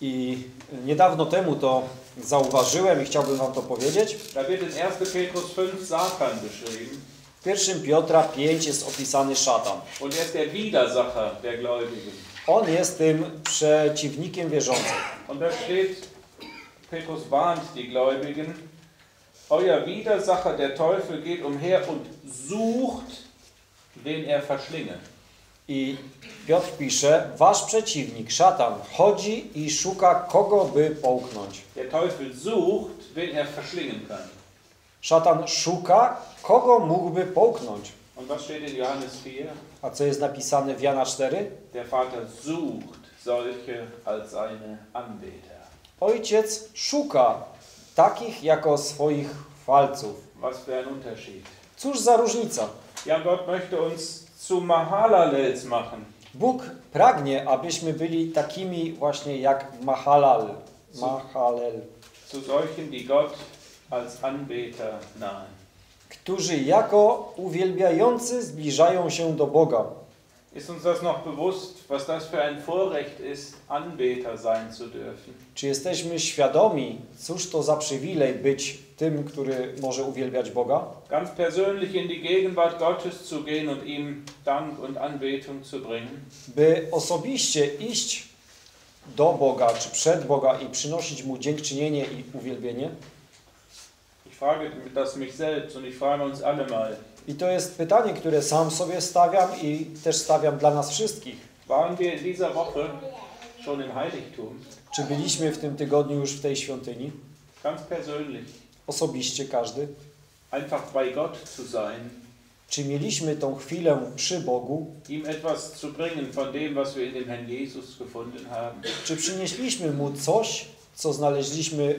I niedawno temu to zauważyłem i chciałbym Wam to powiedzieć. Da wird in 1. Petrus 5 Satan beschrieben W 1 Piotra 5 jest opisany szatan. und er ist der Widersacher der Gläubigen. On jest tym przeciwnikiem wierzących. Und da steht, Petrus warnt die den er verschlinge. I Piotr pisze, wasz przeciwnik, szatan, chodzi i szuka kogo by połknąć. Der Teufel sucht, wen er verschlingen kann. Szatan szuka, kogo mógłby połknąć. Und was steht in Johannes 4? A co jest napisane w Jana 4? Der Vater sucht solche als seine Anbeter. Ojciec szuka takich jako swoich chwalców. Was für ein Unterschied. Cóż za różnica? Ja, Gott möchte uns zu Mahalalels machen. Bóg pragnie, abyśmy byli takimi właśnie jak Mahalal. Mahalel. Zu solchen, die Gott als Anbeter nahen. Którzy jako uwielbiający zbliżają się do Boga. Ist uns das noch bewusst, was das für ein Vorrecht ist, Anbeter sein zu dürfen? Czy jesteśmy świadomi, cóż to za przywilej być tym, który może uwielbiać Boga? Ganz persönlich in die Gegenwart Gottes zu gehen und ihm Dank und Anbetung zu bringen. By osobiście iść do Boga, czy przed Boga i przynosić Mu dziękczynienie i uwielbienie? Ich frage das mich selbst und ich frage uns alle mal. I to jest pytanie, które sam sobie stawiam i też stawiam dla nas wszystkich. Waren wir in dieser Woche schon im Heiligtum? Czy byliśmy w tym tygodniu już w tej świątyni? Ganz persönlich. Osobiście każdy? Einfach bei Gott zu sein, Czy mieliśmy tą chwilę przy Bogu? ihm etwas zu bringen von dem, was wir in dem Herrn Jesus gefunden haben. Czy przynieśliśmy Mu coś, co znaleźliśmy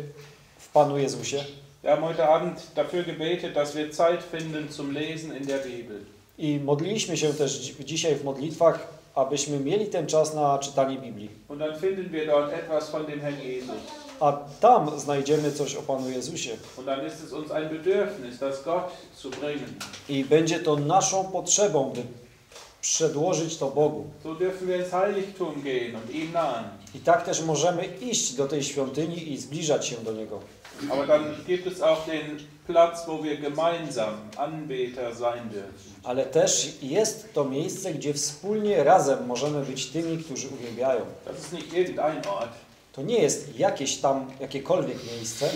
w Panu Jezusie? Wir haben heute Abend dafür gebetet, dass wir Zeit finden zum Lesen in der Bibel. I modliliśmy się też dzi- dzisiaj w modlitwach, abyśmy mieli ten czas na czytanie Biblii. Und dann finden wir dort etwas von dem Herrn Jesus. A tam znajdziemy coś o Panu Jezusie. Und dann ist es uns ein Bedürfnis, das Gott zu bringen. I będzie to naszą potrzebą, by przedłożyć to Bogu. So dürfen wir ins Heiligtum gehen und ihm nahen. I tak też możemy iść do tej świątyni i zbliżać się do Niego. Platz. Ale też jest to miejsce, gdzie wspólnie razem możemy być tymi, którzy uwielbiają. To nie jest jakieś tam, jakiekolwiek miejsce.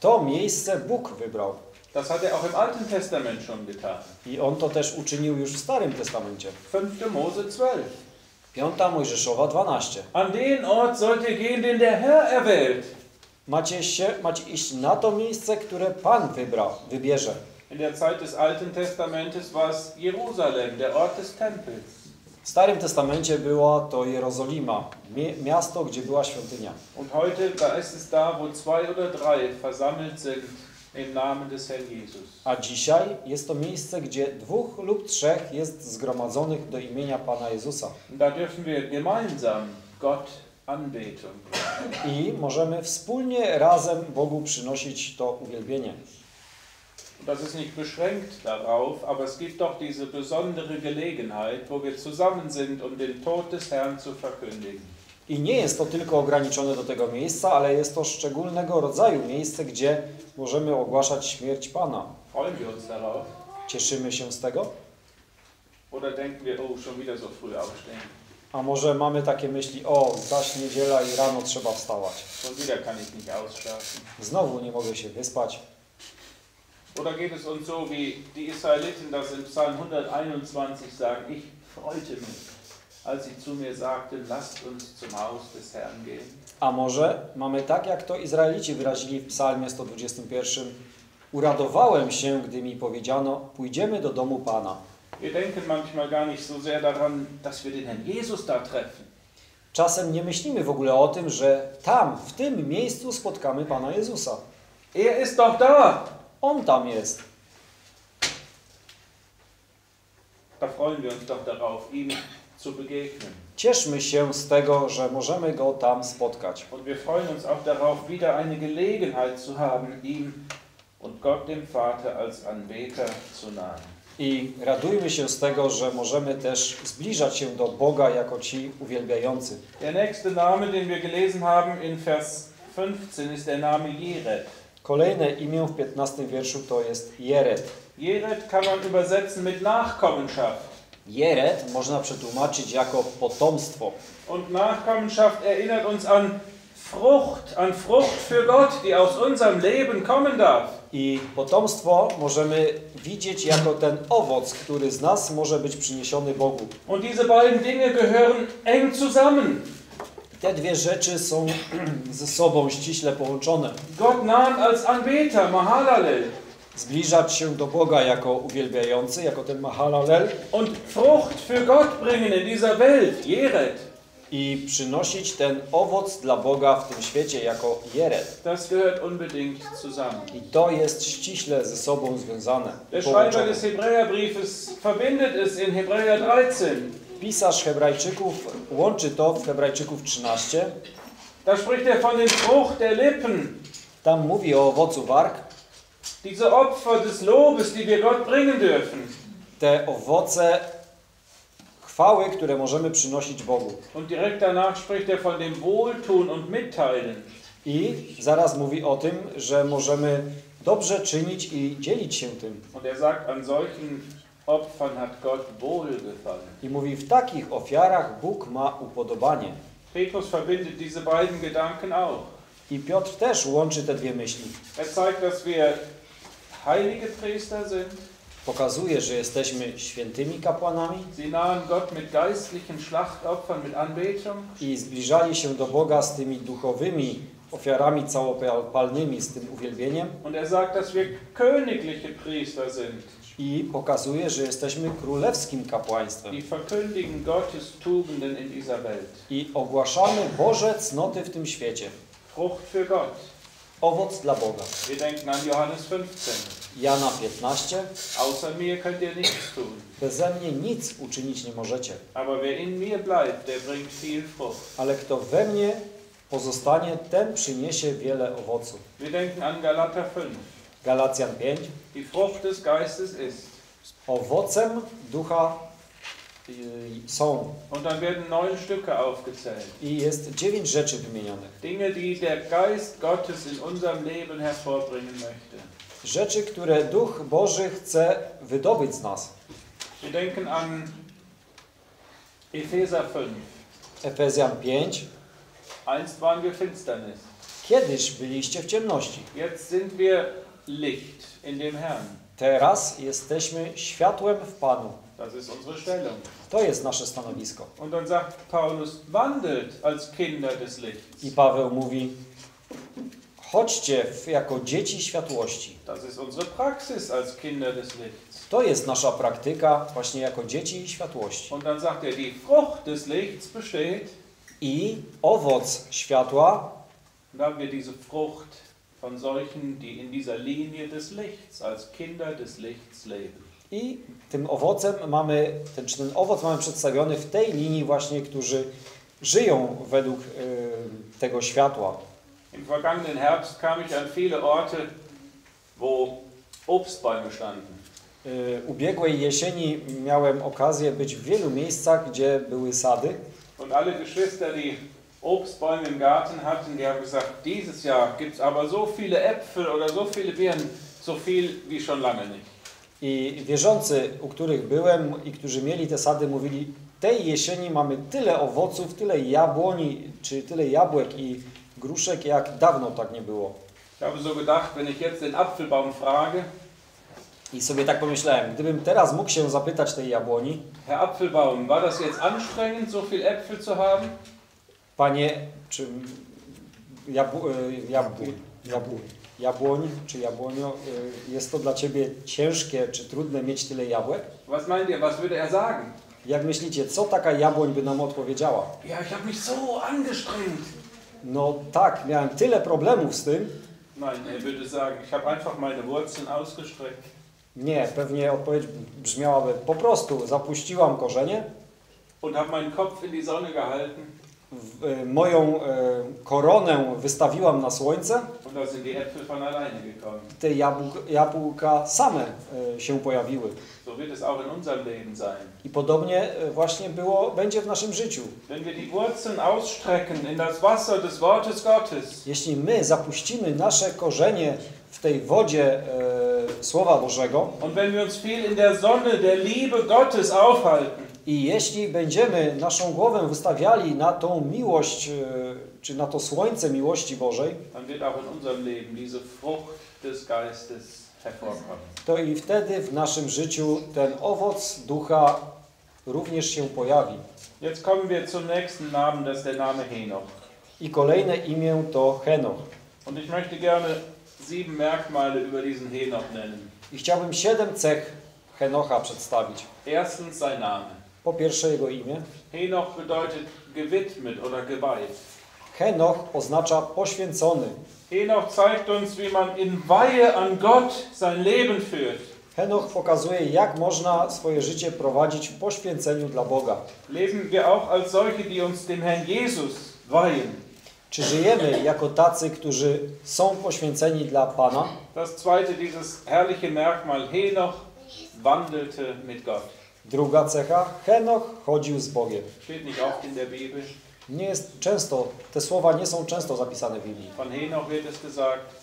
To miejsce Bóg wybrał. Das hat er auch im Alten Testament schon getan. I On to też uczynił już w Starym Testamencie. 5. Mose 12. Piąta Mojżeszowa 12. An den Ort sollt ihr gehen, den der Herr erwählt. Macie, się, macie iść na to miejsce, które Pan wybrał, wybierze. In der Zeit des Alten Testamentes war es Jerusalem, der Ort des Tempels. W Starym Testamencie była to Jerozolima, miasto, gdzie była świątynia. Und heute, da ist es da, wo zwei oder drei versammelt sind A dzisiaj jest to miejsce, gdzie dwóch lub trzech jest zgromadzonych do imienia Pana Jezusa. I możemy wspólnie razem Bogu przynosić to uwielbienie. Das ist nicht beschränkt darauf, aber es gibt doch diese besondere Gelegenheit, wo wir zusammen sind, um den Tod des Herrn zu verkündigen. I nie jest to tylko ograniczone do tego miejsca, ale jest to szczególnego rodzaju miejsce, gdzie możemy ogłaszać śmierć Pana. Cieszymy się z tego? A może mamy takie myśli, o, zaś niedziela i rano trzeba wstawać. Znowu nie mogę się wyspać. Oder geht es uns so, wie die Israeliten das im Psalm 121 sagen, ich freute mich, A może mamy tak, jak to Izraelici wyrazili w psalmie 121. Uradowałem się, gdy mi powiedziano, pójdziemy do domu Pana. Wir denken manchmal gar nicht so sehr daran, dass wir den Herrn Jesus da treffen. Czasem nie myślimy w ogóle o tym, że tam, w tym miejscu spotkamy Pana Jezusa. Er ist doch da! On tam jest. Da freuen wir uns doch darauf, begegnen. Cieszmy się z tego, że możemy Go tam spotkać. Und wir freuen uns auch darauf, wieder eine Gelegenheit zu haben, ihm und Gott dem Vater als Anbeter zu nahen. I radujmy się z tego, że możemy też zbliżać się do Boga jako ci uwielbiający. Der nächste Name, den wir gelesen haben in Vers 15, ist der Name Jered. Kolejne imię w 15 wierszu to jest Jered. Jered kann man übersetzen mit Nachkommenschaft. Jered można przetłumaczyć jako potomstwo. Und Nachkommenschaft erinnert uns an Frucht, an Frucht für Gott, die aus unserem Leben kommen darf. I potomstwo możemy widzieć jako ten owoc, który z nas może być przyniesiony Bogu. Und diese beiden Dinge gehören eng zusammen. Te dwie rzeczy są ze sobą ściśle połączone. Gott naht als Anbeter, Mahalalel. Zbliżać się do Boga jako uwielbiający, jako ten Mahalalel Und Frucht für Gott bringen in dieser Welt, Jeret. i przynosić ten owoc dla Boga w tym świecie jako Jered. Das gehört unbedingt zusammen. I to jest ściśle ze sobą związane. Der Schreiber des Hebräerbriefes verbindet es in Hebräer 13. Pisarz Hebrajczyków łączy to w Hebrajczyków 13. Da spricht er von dem Frucht der Lippen, Tam mówi o owocu warg. Diese Opfer des Lobes, die wir Gott bringen dürfen. Te owoce chwały, które możemy przynosić Bogu. Und direkt danach spricht er von dem Wohltun und Mitteilen. I zaraz mówi o tym, że możemy dobrze czynić i dzielić się tym. Und er sagt, an solchen Opfern hat Gott Wohlgefallen. I mówi, w takich ofiarach Bóg ma upodobanie. Petrus verbindet diese beiden Gedanken auch. I Piotr też łączy te dwie myśli. Er zeigt, dass wir heilige Priester sind. Pokazuje, że jesteśmy świętymi kapłanami Sie nahen Gott mit geistlichen Schlachtopfern, mit Anbetung. i zbliżali się do Boga z tymi duchowymi ofiarami całopalnymi, z tym uwielbieniem. Und er sagt, dass wir königliche Priester sind, I pokazuje, że jesteśmy królewskim kapłaństwem. die verkündigen Gottes Tugenden in dieser Welt. I ogłaszamy Boże cnoty w tym świecie. Frucht für Gott. Owoc dla Boga. Wir denken an Johannes 15. Jana 15. Außer mir könnt ihr nichts tun. Beze mnie nic uczynić nie możecie, Aber wer in mir bleibt, der bringt viel Frucht. ale kto we mnie pozostanie, ten przyniesie wiele owoców. Wir denken an Galater 5. Galacjan 5. Die Frucht des Geistes ist. Owocem ducha są Und dann werden neun Stücke aufgezählt. i jest dziewięć rzeczy wymienionych. Dinge, die der Geist Gottes in unserem Leben hervorbringen möchte. Rzeczy, które Duch Boży chce wydobyć z nas. Wir denken an Epheser 5. Efezjan 5. Einst waren wir Finsternis. Kiedyś byliście w ciemności. Jetzt sind wir Licht in dem Herrn. Teraz jesteśmy światłem w Panu. Das ist unsere Stellung. To jest nasze stanowisko. Und dann sagt Paulus, wandelt als Kinder des Lichts. I Paweł mówi: chodźcie jako dzieci światłości. Das ist unsere Praxis als Kinder des Lichts. To jest nasza praktyka, właśnie jako dzieci światłości. Und dann sagt er, die Frucht des Lichts besteht, I owoc światła da haben wir diese Frucht von solchen, die in dieser Linie des Lichts, als Kinder des Lichts leben. I tym owocem mamy, ten, czy ten owoc mamy przedstawiony w tej linii właśnie, którzy żyją według y, tego światła. Im vergangenen Herbst kam ich an viele Orte, wo Obstbäume standen. Y, ubiegłej jesieni miałem okazję być w wielu miejscach, gdzie były sady Und alle Geschwister, die Obstbäume im Garten hatten, die haben gesagt, dieses Jahr gibt es aber so viele Äpfel oder so viele Birnen, so viel wie schon lange nicht. I wierzący, u których byłem i którzy mieli te sady, mówili tej jesieni mamy tyle owoców, tyle jabłoni, czy tyle jabłek i gruszek, jak dawno tak nie było. Ich habe so gedacht, wenn ich jetzt den Apfelbaum frage, I sobie tak pomyślałem, gdybym teraz mógł się zapytać tej jabłoni, Herr Apfelbaum, war das jetzt anstrengend, so viel Äpfel zu haben? Panie, czy jabł, e, jabł, jabł, jabłoń, czy jabłonio, e, jest to dla Ciebie ciężkie, czy trudne mieć tyle jabłek? Was meint ihr, was würde er sagen? Jak myślicie, co taka jabłoń by nam odpowiedziała? Ja, ich habe mich so angestrengt. No tak, miałem tyle problemów z tym. Nein, er würde sagen, ich habe einfach meine Wurzeln ausgestreckt Nie, pewnie odpowiedź brzmiałaby po prostu zapuściłam korzenie, und habe meinen Kopf in die Sonne gehalten moją e, koronę wystawiłam na słońce, te jabłk, jabłka same e, się pojawiły. I podobnie e, właśnie było, będzie w naszym życiu. Jeśli my zapuścimy nasze korzenie w tej wodzie e, Słowa Bożego und wenn wir uns viel in der Sonne der Liebe Gottes aufhalten, i jeśli będziemy naszą głowę wystawiali na tą miłość, e, czy na to słońce miłości Bożej, to i wtedy w naszym życiu ten owoc ducha również się pojawi. Jetzt kommen wir zum nächsten Namen, das ist der Name Henoch. I kolejne imię to Henoch. Und ich möchte gerne sieben Merkmale über diesen Henoch nennen. I chciałbym siedem cech Henocha przedstawić. Erstens sein Name. Po pierwsze jego imię. Henoch bedeutet gewidmet oder geweiht. Henoch oznacza poświęcony. Henoch zeigt uns, wie man in Weihe an Gott sein Leben führt. Henoch pokazuje, jak można swoje życie prowadzić w poświęceniu dla Boga. Leben wir auch als solche, die uns dem Herrn Jesus weihen. Czy żyjemy jako tacy, którzy są poświęceni dla Pana? Das zweite, dieses herrliche Merkmal, Henoch wandelte mit Gott. Druga cecha, Henoch chodził z Bogiem. Nie jest często, te słowa nie są często zapisane w Biblii.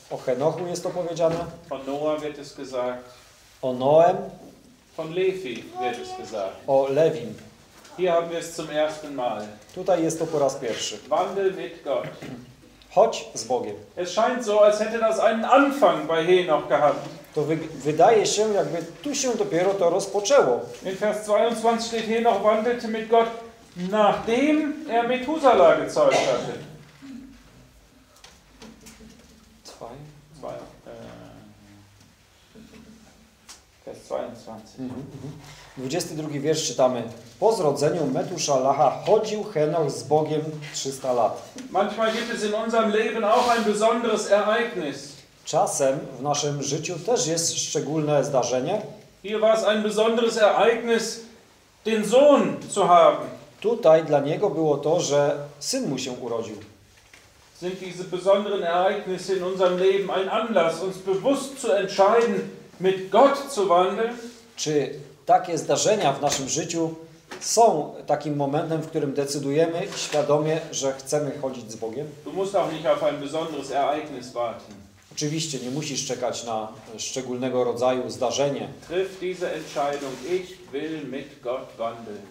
O Henochu jest to powiedziane, o Noem, o Lewim. Tutaj jest to po raz pierwszy. Wandel mit Gott. Chodź z Bogiem. Es scheint so, als hätte das einen Anfang bei Henoch gehabt. To wy, wydaje się, jakby tu się dopiero to rozpoczęło. In Vers 22 steht, Henoch wandelte mit Gott, nachdem er Methuselah gezeugt hatte. Zwei. Zwei, äh, Vers 22. Mhm, mhm. 22 wiersz czytamy. Po zrodzeniu Metuszalacha chodził Henoch z Bogiem 300 lat. Manchmal gibt es in unserem Leben auch ein besonderes Ereignis. Czasem w naszym życiu też jest szczególne zdarzenie. Hier war es ein besonderes Ereignis, den Sohn zu haben. Tutaj dla niego było to, że syn mu się urodził. Sind diese besonderen Ereignisse in unserem Leben ein Anlass, uns bewusst zu entscheiden, mit Gott zu wandeln? Czy takie zdarzenia w naszym życiu są takim momentem, w którym decydujemy świadomie, że chcemy chodzić z Bogiem? Du musst auch nicht auf ein besonderes Ereignis warten. Oczywiście nie musisz czekać na szczególnego rodzaju zdarzenie. Triff diese Entscheidung, ich will mit Gott wandeln.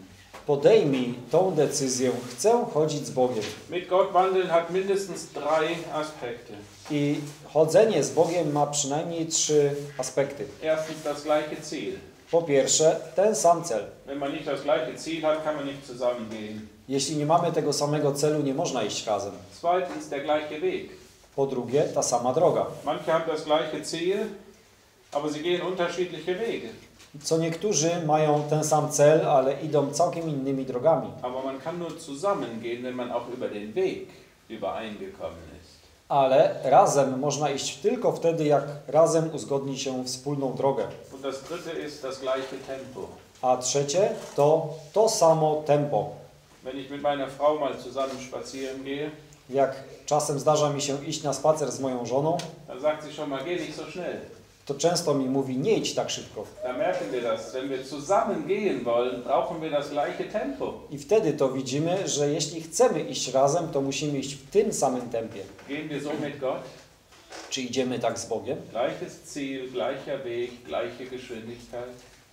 Podejmij tą decyzję, chcę chodzić z Bogiem. Mit Gott wandeln hat mindestens drei Aspekte. I chodzenie z Bogiem ma przynajmniej trzy aspekty. Erstens das gleiche Ziel. Po pierwsze, ten sam cel. Wenn man nicht das gleiche Ziel hat, kann man nicht zusammengehen. Jeśli nie mamy tego samego celu, nie można iść razem. Zweitens der gleiche Weg. Po drugie, ta sama droga. Manche haben das gleiche Ziel, aber sie gehen unterschiedliche Wege. Co niektórzy mają ten sam cel, ale idą całkiem innymi drogami. Aber man kann nur zusammengehen, wenn man auch über den Weg übereingekommen ist. Ale razem można iść tylko wtedy, jak razem uzgodni się wspólną drogę. Und das dritte ist das gleiche Tempo. A trzecie to to samo tempo. Wenn ich mit meiner Frau mal zusammen spazieren gehe, Jak czasem zdarza mi się iść na spacer z moją żoną, to często mi mówi nie idź tak szybko. I wtedy to widzimy, że jeśli chcemy iść razem, to musimy iść w tym samym tempie. Czy idziemy tak z Bogiem?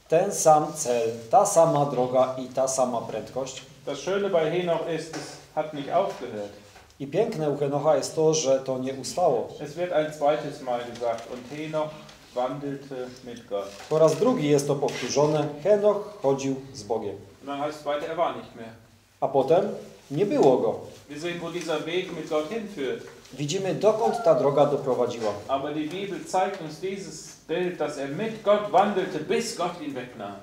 Ten sam cel, ta sama droga i ta sama prędkość. Das Schöne bei Henoch ist, es hat nicht aufgehört. I piękne u Henocha jest to, że to nie ustało. Es wird ein zweites Mal gesagt, und Henoch wandelte mit Gott. Po raz drugi jest to powtórzone. Henoch chodził z Bogiem. Und dann heißt weiter, er war nicht mehr. A potem nie było go. Wir sehen, wo dieser Weg mit Gott hinführt. Widzimy, dokąd ta droga doprowadziła. Aber die Bibel zeigt uns dieses Bild, dass er mit Gott wandelte, bis Gott ihn wegnahm.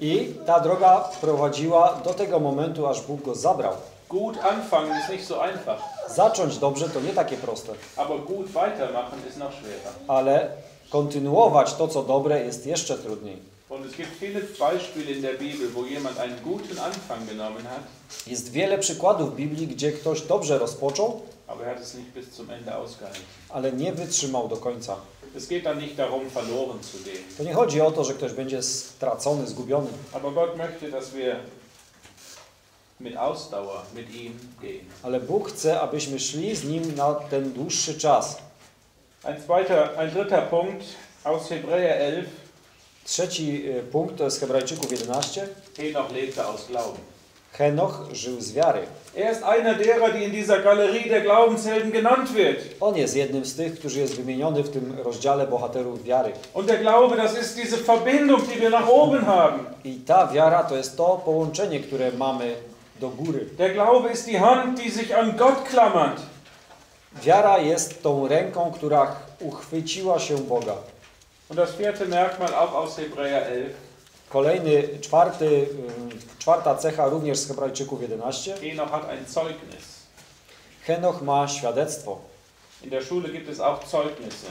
I ta droga prowadziła do tego momentu, aż Bóg go zabrał. Gut anfangen ist nicht so einfach, Zacząć dobrze to nie takie proste, aber gut weitermachen ist noch schwerer. ale kontynuować to, co dobre, jest jeszcze trudniej. Und es gibt viele Beispiele in der Bibel, wo jemand einen guten Anfang genommen hat, Jest wiele przykładów w Biblii, gdzie ktoś dobrze rozpoczął, aber er hat es nicht bis zum Ende ausgehalten. ale nie wytrzymał do końca. Es geht dann nicht darum, verloren zu gehen. To nie chodzi o to, że ktoś będzie stracony, zgubiony, Aber Gott möchte, dass wir mit Ausdauer mit ihm gehen. ale Bóg chce, abyśmy szli z Nim na ten dłuższy czas. Ein zweiter, ein dritter Punkt aus Hebräer 11. Trzeci y, punkt to jest Hebrajczyków 11. Henoch lebte aus Glauben. Henoch żył z wiary. Er ist einer derer, die in dieser Galerie der Glaubenshelden genannt wird. On jest jednym z tych, którzy jest wymieniony w tym rozdziale bohaterów wiary. Und der Glaube, das ist diese Verbindung, die wir nach oben haben. I ta wiara to jest to połączenie, które mamy do góry. Der Glaube ist die Hand, die sich an Gott klammert. Wiara jest tą ręką, która uchwyciła się Boga. Und das vierte Merkmal auch aus Hebräer 11. Kolejny, czwarty, ym, czwarta cecha również z Hebrajczyków 11. Enoch hat ein Zeugnis. Henoch ma świadectwo. In der Schule gibt es auch Zeugnisse.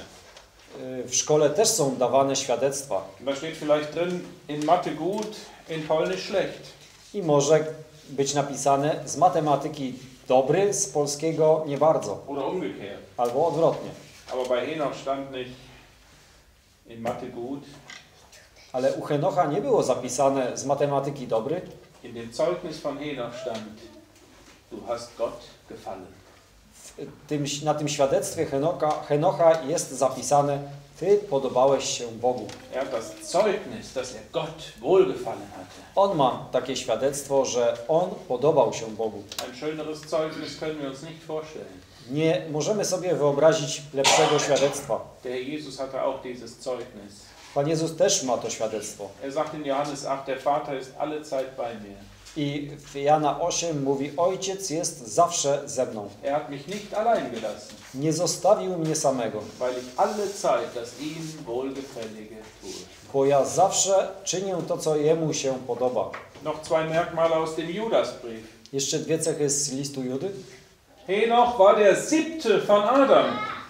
Y, W szkole też są dawane świadectwa. Da steht vielleicht drin, in Mathe gut, in Polnisch schlecht. I może być napisane z matematyki dobry, z polskiego nie bardzo. Albo odwrotnie. Ale u Henocha nie było zapisane z matematyki dobry. In dem Zeugnis von Henoch stand, du hast Gott gefallen. W tym, na tym świadectwie Henocha jest zapisane Ty podobałeś się Bogu. Er das Zeugnis, dass er Gott wohlgefallen hatte. On ma takie świadectwo, że on podobał się Bogu. Ein schöneres Zeugnis können wir uns nicht vorstellen. Nie możemy sobie wyobrazić lepszego świadectwa. Der Jesus hatte auch dieses Zeugnis. Pan Jezus też ma to świadectwo. Er sagt in Johannes 8, der Vater ist alle Zeit bei mir. I w Jana 8 mówi, Ojciec jest zawsze ze mną. Er hat mich nicht allein gelassen, Nie zostawił mnie samego, weil ich alle Zeit das ihm Wohlgefällige tue. bo ja zawsze czynię to, co Jemu się podoba. Noch zwei Merkmale aus dem Judasbrief. Jeszcze dwie cechy z listu Judy. Henoch war der siebte von Adam.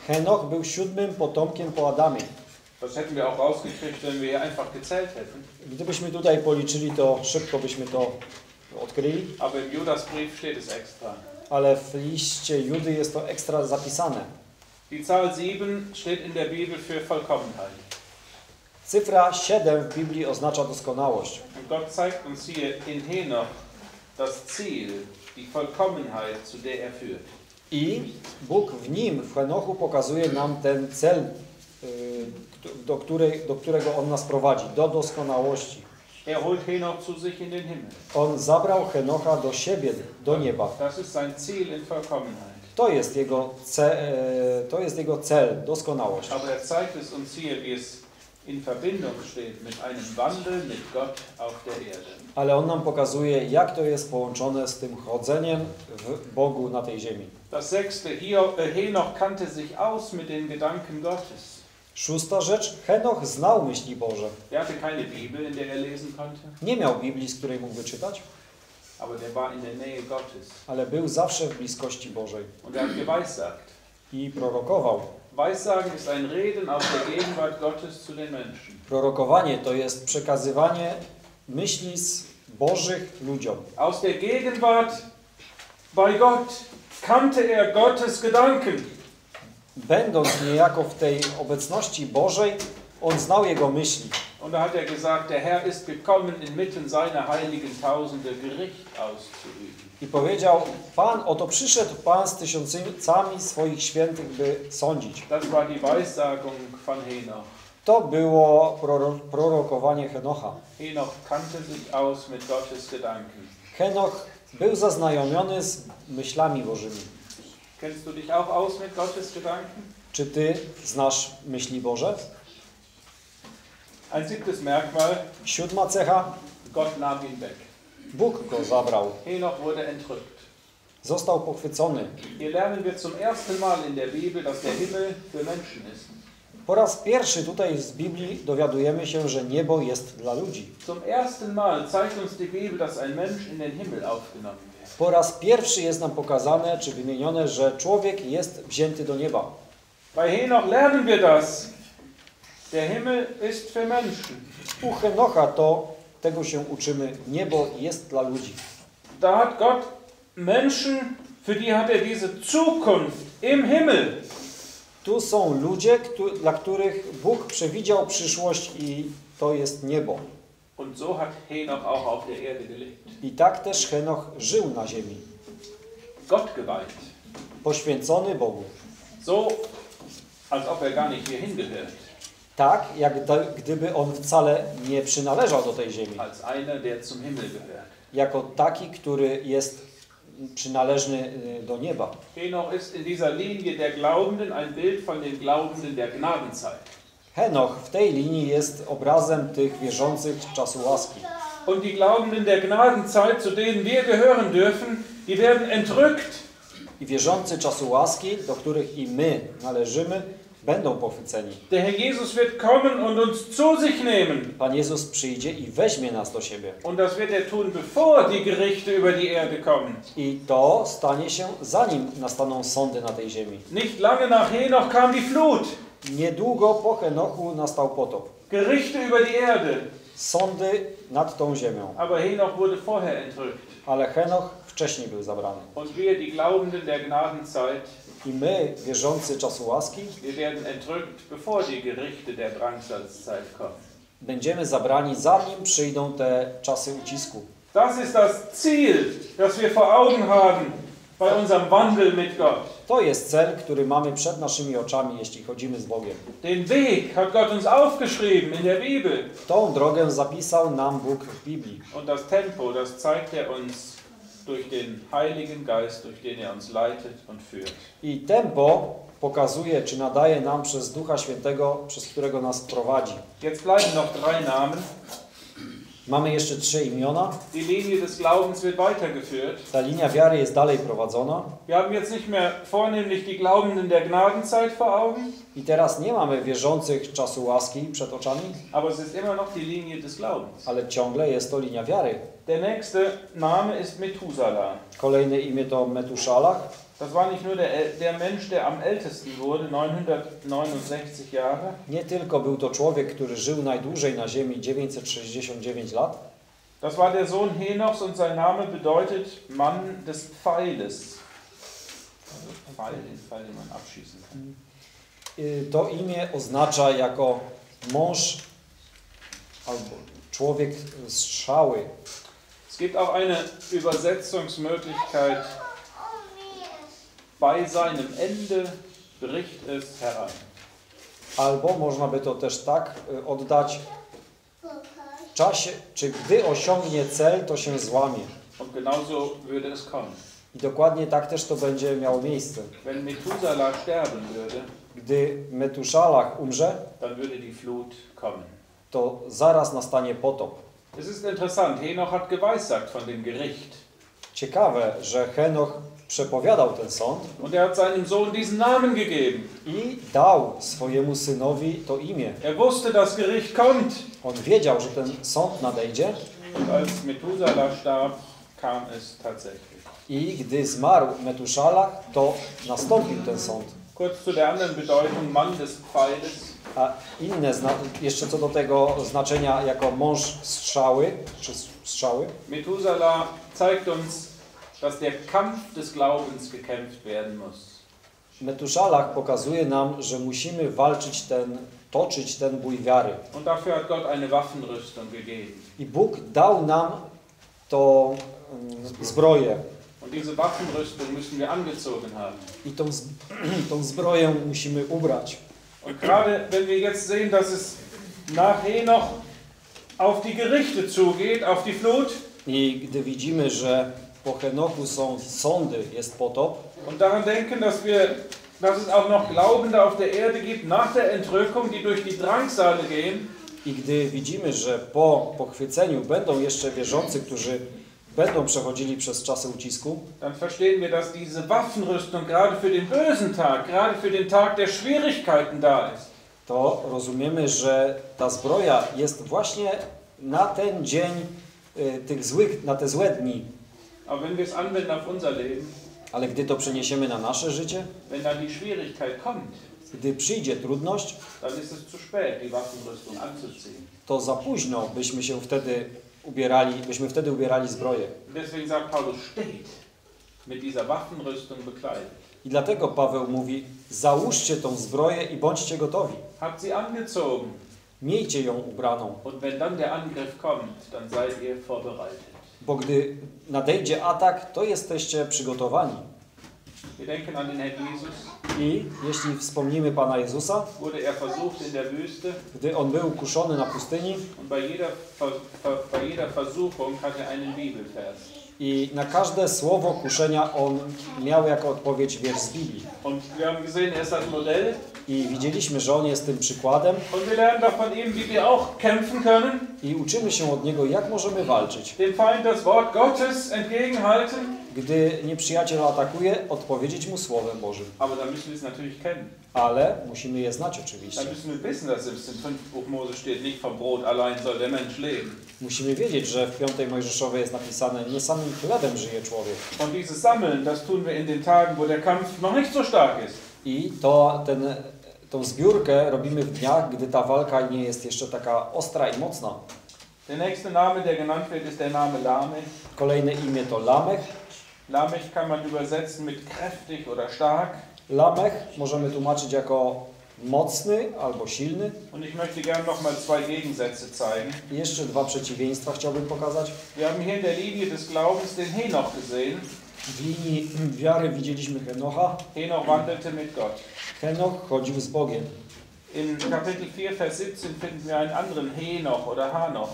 Henoch był siódmym potomkiem po Adamie. Das hätten wir auch rausgekriegt, wenn wir einfach gezählt hätten. Gdybyśmy tutaj policzyli, to szybko byśmy to odkryli, Aber im Judasbrief steht es extra. ale w liście Judy jest to ekstra zapisane. Die Zahl 7 steht in der Bibel für Vollkommenheit. Cyfra 7 w Biblii oznacza doskonałość. Und Gott zeigt uns hier in Henoch das Ziel, die Vollkommenheit, zu der er führt. I Bóg w nim, w Henochu, pokazuje nam ten cel, y, do, której, do którego On nas prowadzi, do doskonałości. Er holt Henoch zu sich in den Himmel. On zabrał Henocha do siebie, do nieba. Das ist sein Ziel in Vollkommenheit. To jest jego, ce, e, to jest jego cel, doskonałość. Aber er zeigt es uns hier, wie es in Verbindung steht mit einem Wandel mit Gott auf der Erde. Ale On nam pokazuje, jak to jest połączone z tym chodzeniem w Bogu na tej ziemi. Das sechste, Hiob, äh, Henoch kannte sich aus mit den Gedanken Gottes. Szósta rzecz, Henoch znał myśli Boże. Er er Nie miał Biblii, z której mógł wyczytać, aber der war in der Nähe Gottes. ale był zawsze w bliskości Bożej er i prorokował. Prorokowanie to jest przekazywanie myśli z Bożych ludziom. Aus der Gegenwart bei Gott kannte er Gottes Gedanken. Będąc niejako w tej obecności Bożej, on znał jego myśli. Und da hat er gesagt, der Herr ist gekommen, inmitten seiner heiligen Tausende Gericht auszuüben. I powiedział, Pan, oto przyszedł Pan z tysiącami swoich świętych, by sądzić. Das war die Weissagung von Henoch. To było proro prorokowanie Henocha. Henoch kannte sich aus mit Gottes Gedanken. Henoch był zaznajomiony z myślami Bożymi. Kennst du dich auch aus mit Gottes Gedanken? Czy ty znasz myśli Boże? Ein siebtes Merkmal, Siódma cecha, Gott nahm ihn weg. Bóg go zabrał. Henoch wurde entrückt. Został pochwycony. Hier lernen wir zum ersten Mal in der Bibel, dass der Himmel für Menschen ist. Po raz pierwszy tutaj z Biblii dowiadujemy się, że niebo jest dla ludzi. Zum ersten Mal zeigt uns die Bibel, dass ein Mensch in den Himmel aufgenommen wird. Po raz pierwszy jest nam pokazane, czy wymienione, że człowiek jest wzięty do nieba. Bei Henoch lernen wir das. Der Himmel ist für Menschen. U Henocha to tego się uczymy. Niebo jest dla ludzi. Da hat Gott Menschen, für die hat er diese Zukunft im Himmel. Tu są ludzie, dla których Bóg przewidział przyszłość i to jest niebo. Und so hat Henoch auch auf der Erde gelebt. I tak też Henoch żył na ziemi. Gott geweiht. Poświęcony Bogu. So, als ob er gar nicht hier hingehört. tak jak da, gdyby on wcale nie przynależał do tej ziemi, als einer, der zum Himmel gehört. jako taki, który jest przynależny y, do nieba. Henoch ist in dieser Linie der Glaubenden ein Bild von den Glaubenden der Gnadenzeit. Henoch w tej linii jest obrazem tych wierzących czasu łaski. Und die Glaubenden der Gnadenzeit, zu denen wir gehören dürfen, die werden entrückt. I wierzący czasu łaski, do których i my należymy, będą pochwyceni. Der Herr Jesus wird kommen und uns zu sich nehmen. Pan Jezus przyjdzie i weźmie nas do siebie. Und das wird er tun, bevor die Gerichte über die Erde kommen. I to stanie się zanim nastaną sądy na tej ziemi. Nicht lange nach Henoch kam die Flut. Niedługo po Henochu nastał potop. Gerichte über die Erde. Sądy nad tą ziemią. Aber Henoch wurde vorher entrückt. Ale Henoch wcześniej był zabrany. Und wir, die Glaubenden der Gnadenzeit, I my, wierzący czasu łaski, wir werden entrückt, bevor die Gerichte der Drangsalzzeit kommen. będziemy zabrani zanim przyjdą te czasy ucisku. Das ist das Ziel, das wir vor Augen haben bei unserem Wandel mit Gott. To jest cel, który mamy przed naszymi oczami, jeśli chodzimy z Bogiem. Den Weg hat Gott uns aufgeschrieben in der Bibel. Tą drogę zapisał nam Bóg w Biblii. Und das Tempo, das zeigt er uns durch den Heiligen Geist, durch den er uns leitet und führt. I tempo pokazuje, czy nadaje nam przez Ducha Świętego, przez którego nas prowadzi. Jetzt bleiben noch drei Namen. Mamy jeszcze trzy imiona. Die Linie des Glaubens wird weitergeführt. Ta linia wiary jest dalej prowadzona. Wir haben jetzt nicht mehr vornehmlich die Glaubenden der Gnadenzeit vor Augen, I teraz nie mamy wierzących czasu łaski przed oczami, aber es ist immer noch die Linie des Glaubens. ale ciągle jest to linia wiary. Der nächste Name ist Methuselah. Kolejne imię to Metuszalach. Das war nicht nur der, der Mensch, der am ältesten wurde, 969 Jahre, Nie tylko był to człowiek, który żył najdłużej na ziemi 969 lat, das war der Sohn Henochs und sein Name bedeutet Mann des Pfeiles. Also Pfeil, den Pfeil, den man abschießen kann. To imię oznacza jako mąż albo człowiek strzały. Es gibt auch eine Übersetzungsmöglichkeit. Bei seinem Ende bricht es herein. Albo można by to też tak y, oddać w czasie, czy gdy osiągnie cel, to się złamie. Und genauso würde es kommen. I dokładnie tak też to będzie miało miejsce. Wenn Methuselah sterben würde, Gdy Metuszalach umrze, dann würde die Flut kommen. to zaraz nastanie potop. Es ist interessant, Henoch hat geweissagt von dem Gericht. Ciekawe, że Henoch przepowiadał ten sąd Und er hat seinem Sohn diesen Namen gegeben. i dał swojemu synowi to imię. Er wusste, das Gericht kommt. On wiedział, że ten sąd nadejdzie Und als Methuselah starb, kam es tatsächlich. i gdy zmarł Metuszalach, to nastąpił ten sąd. Kurz zu der anderen Bedeutung, Mann des Pfeiles. A inne, jeszcze co do tego znaczenia jako mąż strzały, czy strzały, Methuselah zeigt uns, dass der Kampf des Glaubens gekämpft werden muss. Metuszalach pokazuje nam, że musimy walczyć ten, toczyć ten bój wiary. Und dafür hat Gott eine Waffenrüstung gegeben. I Bóg dał nam to mm, zbroję. Und diese Waffenrüstung müssen wir angezogen haben. I tą, tą zbroję musimy ubrać. Und gerade wenn wir jetzt sehen, dass es nach Henoch auf die Gerichte zugeht, auf die Flut, I gdy widzimy, że po Henochu są sądy, jest potop, und daran denken, dass wir dass es auch noch Glaubende auf der Erde gibt nach der Entrückung, die durch die Drangsale gehen, i gdy widzimy, że po pochwyceniu będą jeszcze wierzący, którzy będą przechodzili przez czasy ucisku, dann verstehen wir, dass diese Waffenrüstung gerade für den bösen Tag, gerade für den Tag der Schwierigkeiten da ist. to rozumiemy, że ta zbroja jest właśnie na ten dzień y, tych złych, na te złe dni. Ale gdy to przeniesiemy na nasze życie, gdy przyjdzie trudność, to za późno byśmy się wtedy ubierali, byśmy wtedy ubierali zbroję. Deswegen sagt Paulus, steht mit dieser Waffenrüstung bekleidet. I dlatego Paweł mówi: załóżcie tą zbroję i bądźcie gotowi. Habt sie angezogen. Miejcie ją ubraną, Und wenn dann der Angriff kommt, dann seid ihr vorbereitet. Bo gdy nadejdzie atak, to jesteście przygotowani. I jeśli wspomnimy Pana Jezusa, er gdy On był kuszony na pustyni er i na każde słowo kuszenia On miał jako odpowiedź wiersz z Biblii. Und wir haben gesehen, er ist das Modell. I widzieliśmy, że On jest tym przykładem Und wir lernen doch von ihm, wie wir auch kämpfen können, i uczymy się od Niego, jak możemy walczyć. dem Feind das Wort Gottes entgegenhalten. Gdy nieprzyjaciel atakuje, odpowiedzieć mu Słowem Bożym. Aber dann müssen wir es natürlich kennen. Ale musimy je znać oczywiście. Dann müssen wir wissen, dass es im 5. Buch Mose steht, nicht vom Brot allein soll der Mensch leben. Musimy wiedzieć, że w piątej Mojżeszowej jest napisane, nie samym chlebem żyje człowiek. Und dieses Sammeln, das tun wir in den Tagen, wo der Kampf noch nicht so stark ist. I to, ten, tą zbiórkę robimy w dniach, gdy ta walka nie jest jeszcze taka ostra i mocna. Der nächste Name, der genannt wird, ist der Name Lamech. Kolejne imię to Lamech. Lamech kann man übersetzen mit kräftig oder stark. Lamech możemy tłumaczyć jako mocny albo silny. Und ich möchte gerne noch mal zwei Gegensätze zeigen. Jeszcze dwa przeciwieństwa chciałbym pokazać. Wir haben hier in der Linie des Glaubens den Henoch gesehen. W linii wiary widzieliśmy Henocha. Henoch wandelte mit Gott. Henoch chodził z Bogiem. In Kapitel 4, Vers 17 finden wir einen anderen Henoch oder Hanoch.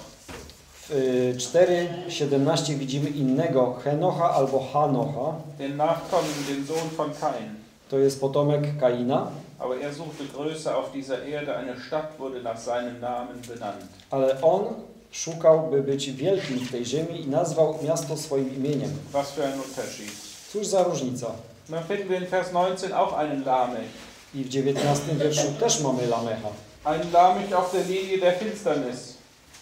W y, 4,17 widzimy innego Henocha albo Hanocha. den Nachkommen, den Sohn von Kain. To jest potomek Kaina, Aber er suchte Größe auf dieser Erde, eine Stadt wurde nach seinem Namen benannt. ale on szukał, by być wielkim w tej ziemi i nazwał miasto swoim imieniem. Was für ein Unterschied. Cóż za różnica. Dann finden wir in Vers 19 auch einen Lamech. I w 19 wierszu też mamy Lamecha. Einen Lamech auf der Linie der Finsternis,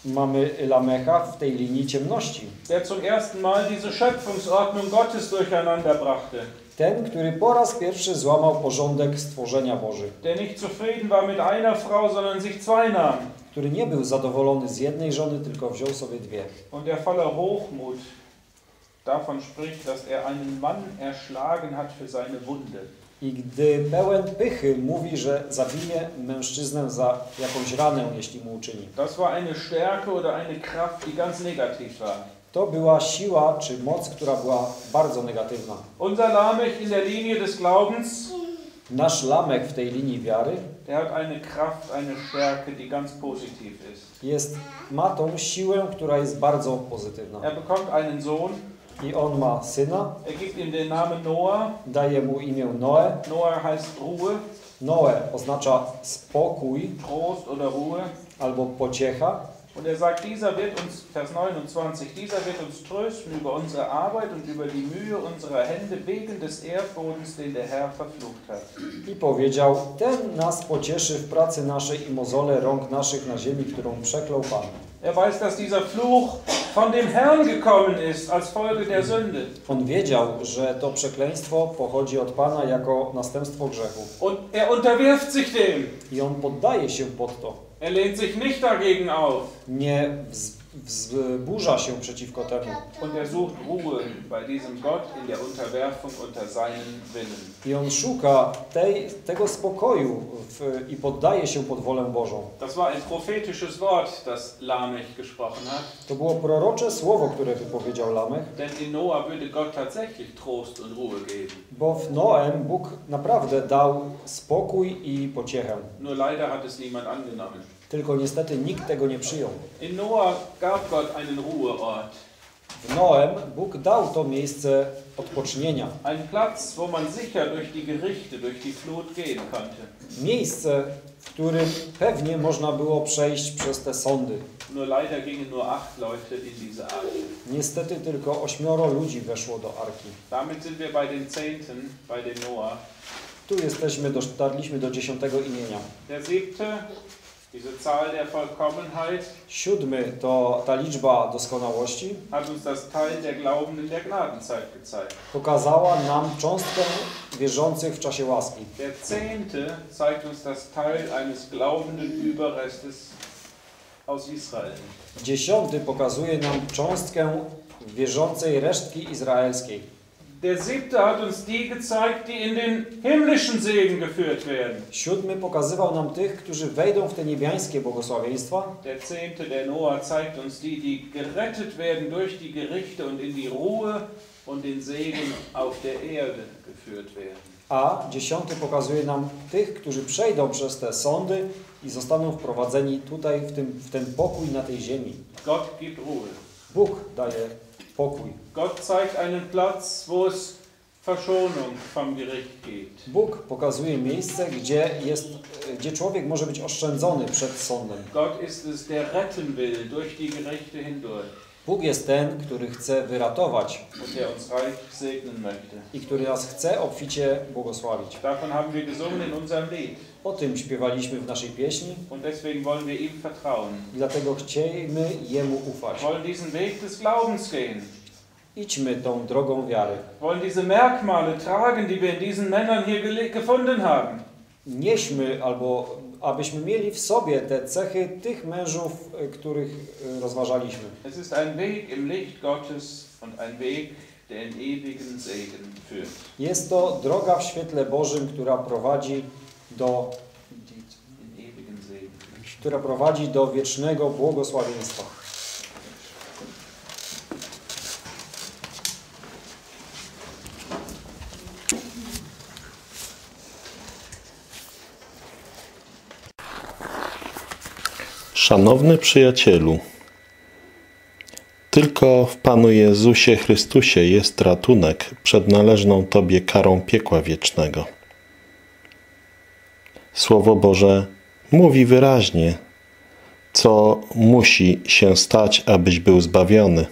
Mamy Lamecha w tej linii ciemności. der zum ersten Mal diese Schöpfungsordnung Gottes durcheinander brachte. Ten, który po raz pierwszy złamał porządek stworzenia Boży. Der nicht zufrieden war mit einer Frau, sondern sich zwei nahm. Który nie był zadowolony z jednej żony, tylko wziął sobie dwie. Und der voller Hochmut davon spricht, dass er einen Mann erschlagen hat für seine Wunde. I gdy pełen pychy mówi, że zabije mężczyznę za jakąś ranę, jeśli mu uczyni. Das war eine Stärke oder eine Kraft, die ganz negativ war. To była siła czy moc, która była bardzo negatywna. Unser Lamech in der Linie des Glaubens, Nasz Lamek w tej linii wiary der hat eine Kraft, eine Stärke, die ganz positiv ist. jest, ma tą siłę, która jest bardzo pozytywna. Er bekommt einen Sohn, I on ma syna, er gibt ihm den Namen Noah. daje mu imię Noe. Noah heißt Ruhe, Noe oznacza spokój Trost oder Ruhe. albo pociecha. Und er sagt, dieser wird uns, Vers 29, dieser wird uns trösten über unsere Arbeit und über die Mühe unserer Hände wegen des Erdbodens, den der Herr verflucht hat. I powiedział, ten nas pocieszy w pracy naszej i mozole rąk naszych na ziemi, którą przeklął Pan. Er weiß, dass dieser Fluch von dem Herrn gekommen ist als Folge der Sünde. On wiedział, że to przekleństwo pochodzi od Pana jako następstwo grzechu. Und er unterwirft sich dem. I on poddaje się pod to. Er lehnt sich nicht dagegen auf. Nie wz, wzburza się przeciwko temu. Und er sucht Ruhe bei diesem Gott in der Unterwerfung unter seinen Willen. I on szuka tej, tego spokoju w, i poddaje się pod wolę Bożą. Das war ein prophetisches Wort, das Lamech gesprochen hat. To było prorocze słowo, które wypowiedział Lamech, Denn in Noah würde Gott tatsächlich Trost und Ruhe geben. bo w Noem Bóg naprawdę dał spokój i pociechę. Nur leider hat es niemand angenommen. Tylko niestety nikt tego nie przyjął. In Noah gab Gott einen Ruheort. W Noem Bóg dał to miejsce odpocznienia. Einen Platz, wo man sicher durch die Gerichte, durch die Flut gehen konnte. Miejsce, w którym pewnie można było przejść przez te sądy. Nur leider gingen nur acht Leute in diese Arche. Niestety tylko ośmioro ludzi weszło do Arki. Damit sind wir bei den Zehnten, bei Noah. Tu jesteśmy, dotarliśmy do dziesiątego imienia. Der siebte, diese Zahl der Vollkommenheit, Siódmy to ta liczba doskonałości. hat uns das Teil der Glaubenden der Gnadenzeit gezeigt. Pokazała nam cząstkę wierzących w czasie łaski. Der Zehnte zeigt uns das Teil eines glaubenden Überrestes aus Israel. Dziesiąty pokazuje nam cząstkę wierzącej resztki izraelskiej. Der siebte hat uns die gezeigt, die in den himmlischen Segen geführt werden. Siódmy pokazywał nam tych, którzy wejdą w te niebiańskie błogosławieństwa. Der zehnte, der Noah, zeigt uns die, die gerettet werden durch die Gerichte und in die Ruhe und den Segen auf der Erde geführt werden. A dziesiąty pokazuje nam tych, którzy przejdą przez te sądy i zostaną wprowadzeni tutaj w, tym, w ten pokój na tej ziemi. Gott gibt Ruhe. Bóg daje pokój. Gott zeigt einen Platz, wo es Verschonung vom Gericht gibt. Bóg pokazuje miejsce, gdzie, jest, gdzie człowiek może być oszczędzony przed sądem. Gott ist es, der retten will durch die Gerichte hindurch Bóg jest ten, który chce wyratować i który nas chce obficie błogosławić. Davon haben wir gesungen in unserem Lied. O tym śpiewaliśmy w naszej pieśni Und deswegen wollen wir ihm vertrauen. i dlatego chciejmy Jemu ufać. wollen diesen Weg des Glaubens gehen. Idźmy tą drogą wiary. wollen diese Merkmale tragen, die wir in diesen Männern hier gefunden haben. Nieśmy albo abyśmy mieli w sobie te cechy tych mężów, y, których y, rozważaliśmy. Es ist ein Weg im Licht Gottes und ein Weg, der in ewigen Segen führt. Jest to droga w świetle Bożym, która prowadzi do, która prowadzi do wiecznego błogosławieństwa. Szanowny przyjacielu, tylko w Panu Jezusie Chrystusie jest ratunek przed należną Tobie karą piekła wiecznego. Słowo Boże mówi wyraźnie, co musi się stać, abyś był zbawiony.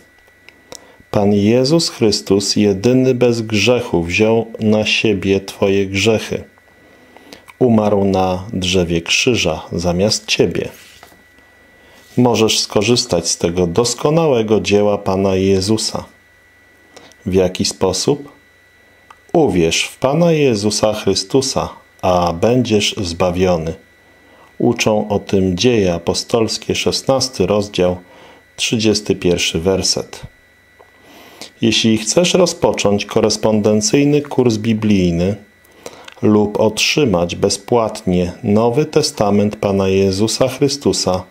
Pan Jezus Chrystus, jedyny bez grzechu, wziął na siebie Twoje grzechy. Umarł na drzewie krzyża zamiast Ciebie możesz skorzystać z tego doskonałego dzieła Pana Jezusa. W jaki sposób? Uwierz w Pana Jezusa Chrystusa, a będziesz zbawiony. Uczą o tym dzieje apostolskie, 16 rozdział, 31 werset. Jeśli chcesz rozpocząć korespondencyjny kurs biblijny lub otrzymać bezpłatnie Nowy Testament Pana Jezusa Chrystusa,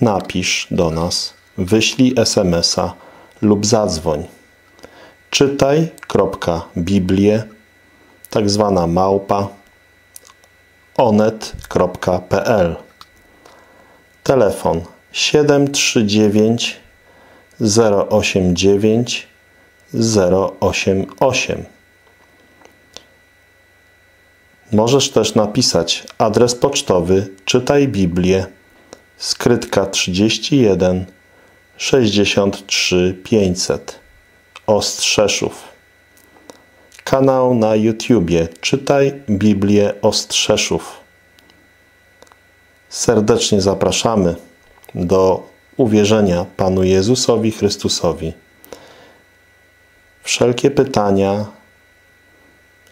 napisz do nas, wyślij SMS-a lub zadzwoń. Czytaj.biblię, tak zwana małpa, onet.pl Telefon 739 089 088 Możesz też napisać adres pocztowy Czytaj Biblię. Skrytka 31 63 500 Ostrzeszów kanał na YouTubie. Czytaj Biblię Ostrzeszów. Serdecznie zapraszamy do uwierzenia Panu Jezusowi Chrystusowi. Wszelkie pytania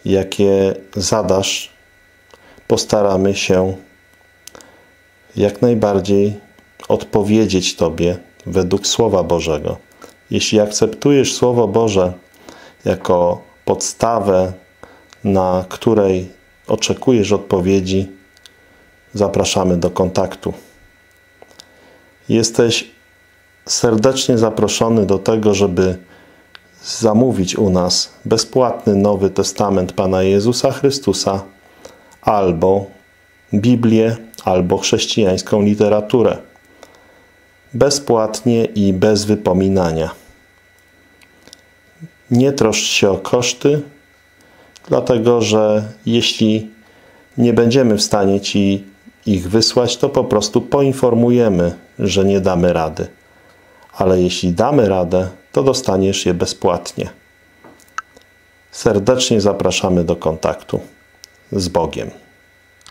jakie zadasz postaramy się jak najbardziej odpowiedzieć Tobie według Słowa Bożego. Jeśli akceptujesz Słowo Boże jako podstawę, na której oczekujesz odpowiedzi, zapraszamy do kontaktu. Jesteś serdecznie zaproszony do tego, żeby zamówić u nas bezpłatny Nowy Testament Pana Jezusa Chrystusa albo Biblię albo chrześcijańską literaturę. Bezpłatnie i bez wypominania. Nie troszcz się o koszty, dlatego że jeśli nie będziemy w stanie Ci ich wysłać, to po prostu poinformujemy, że nie damy rady. Ale jeśli damy radę, to dostaniesz je bezpłatnie. Serdecznie zapraszamy do kontaktu z Bogiem.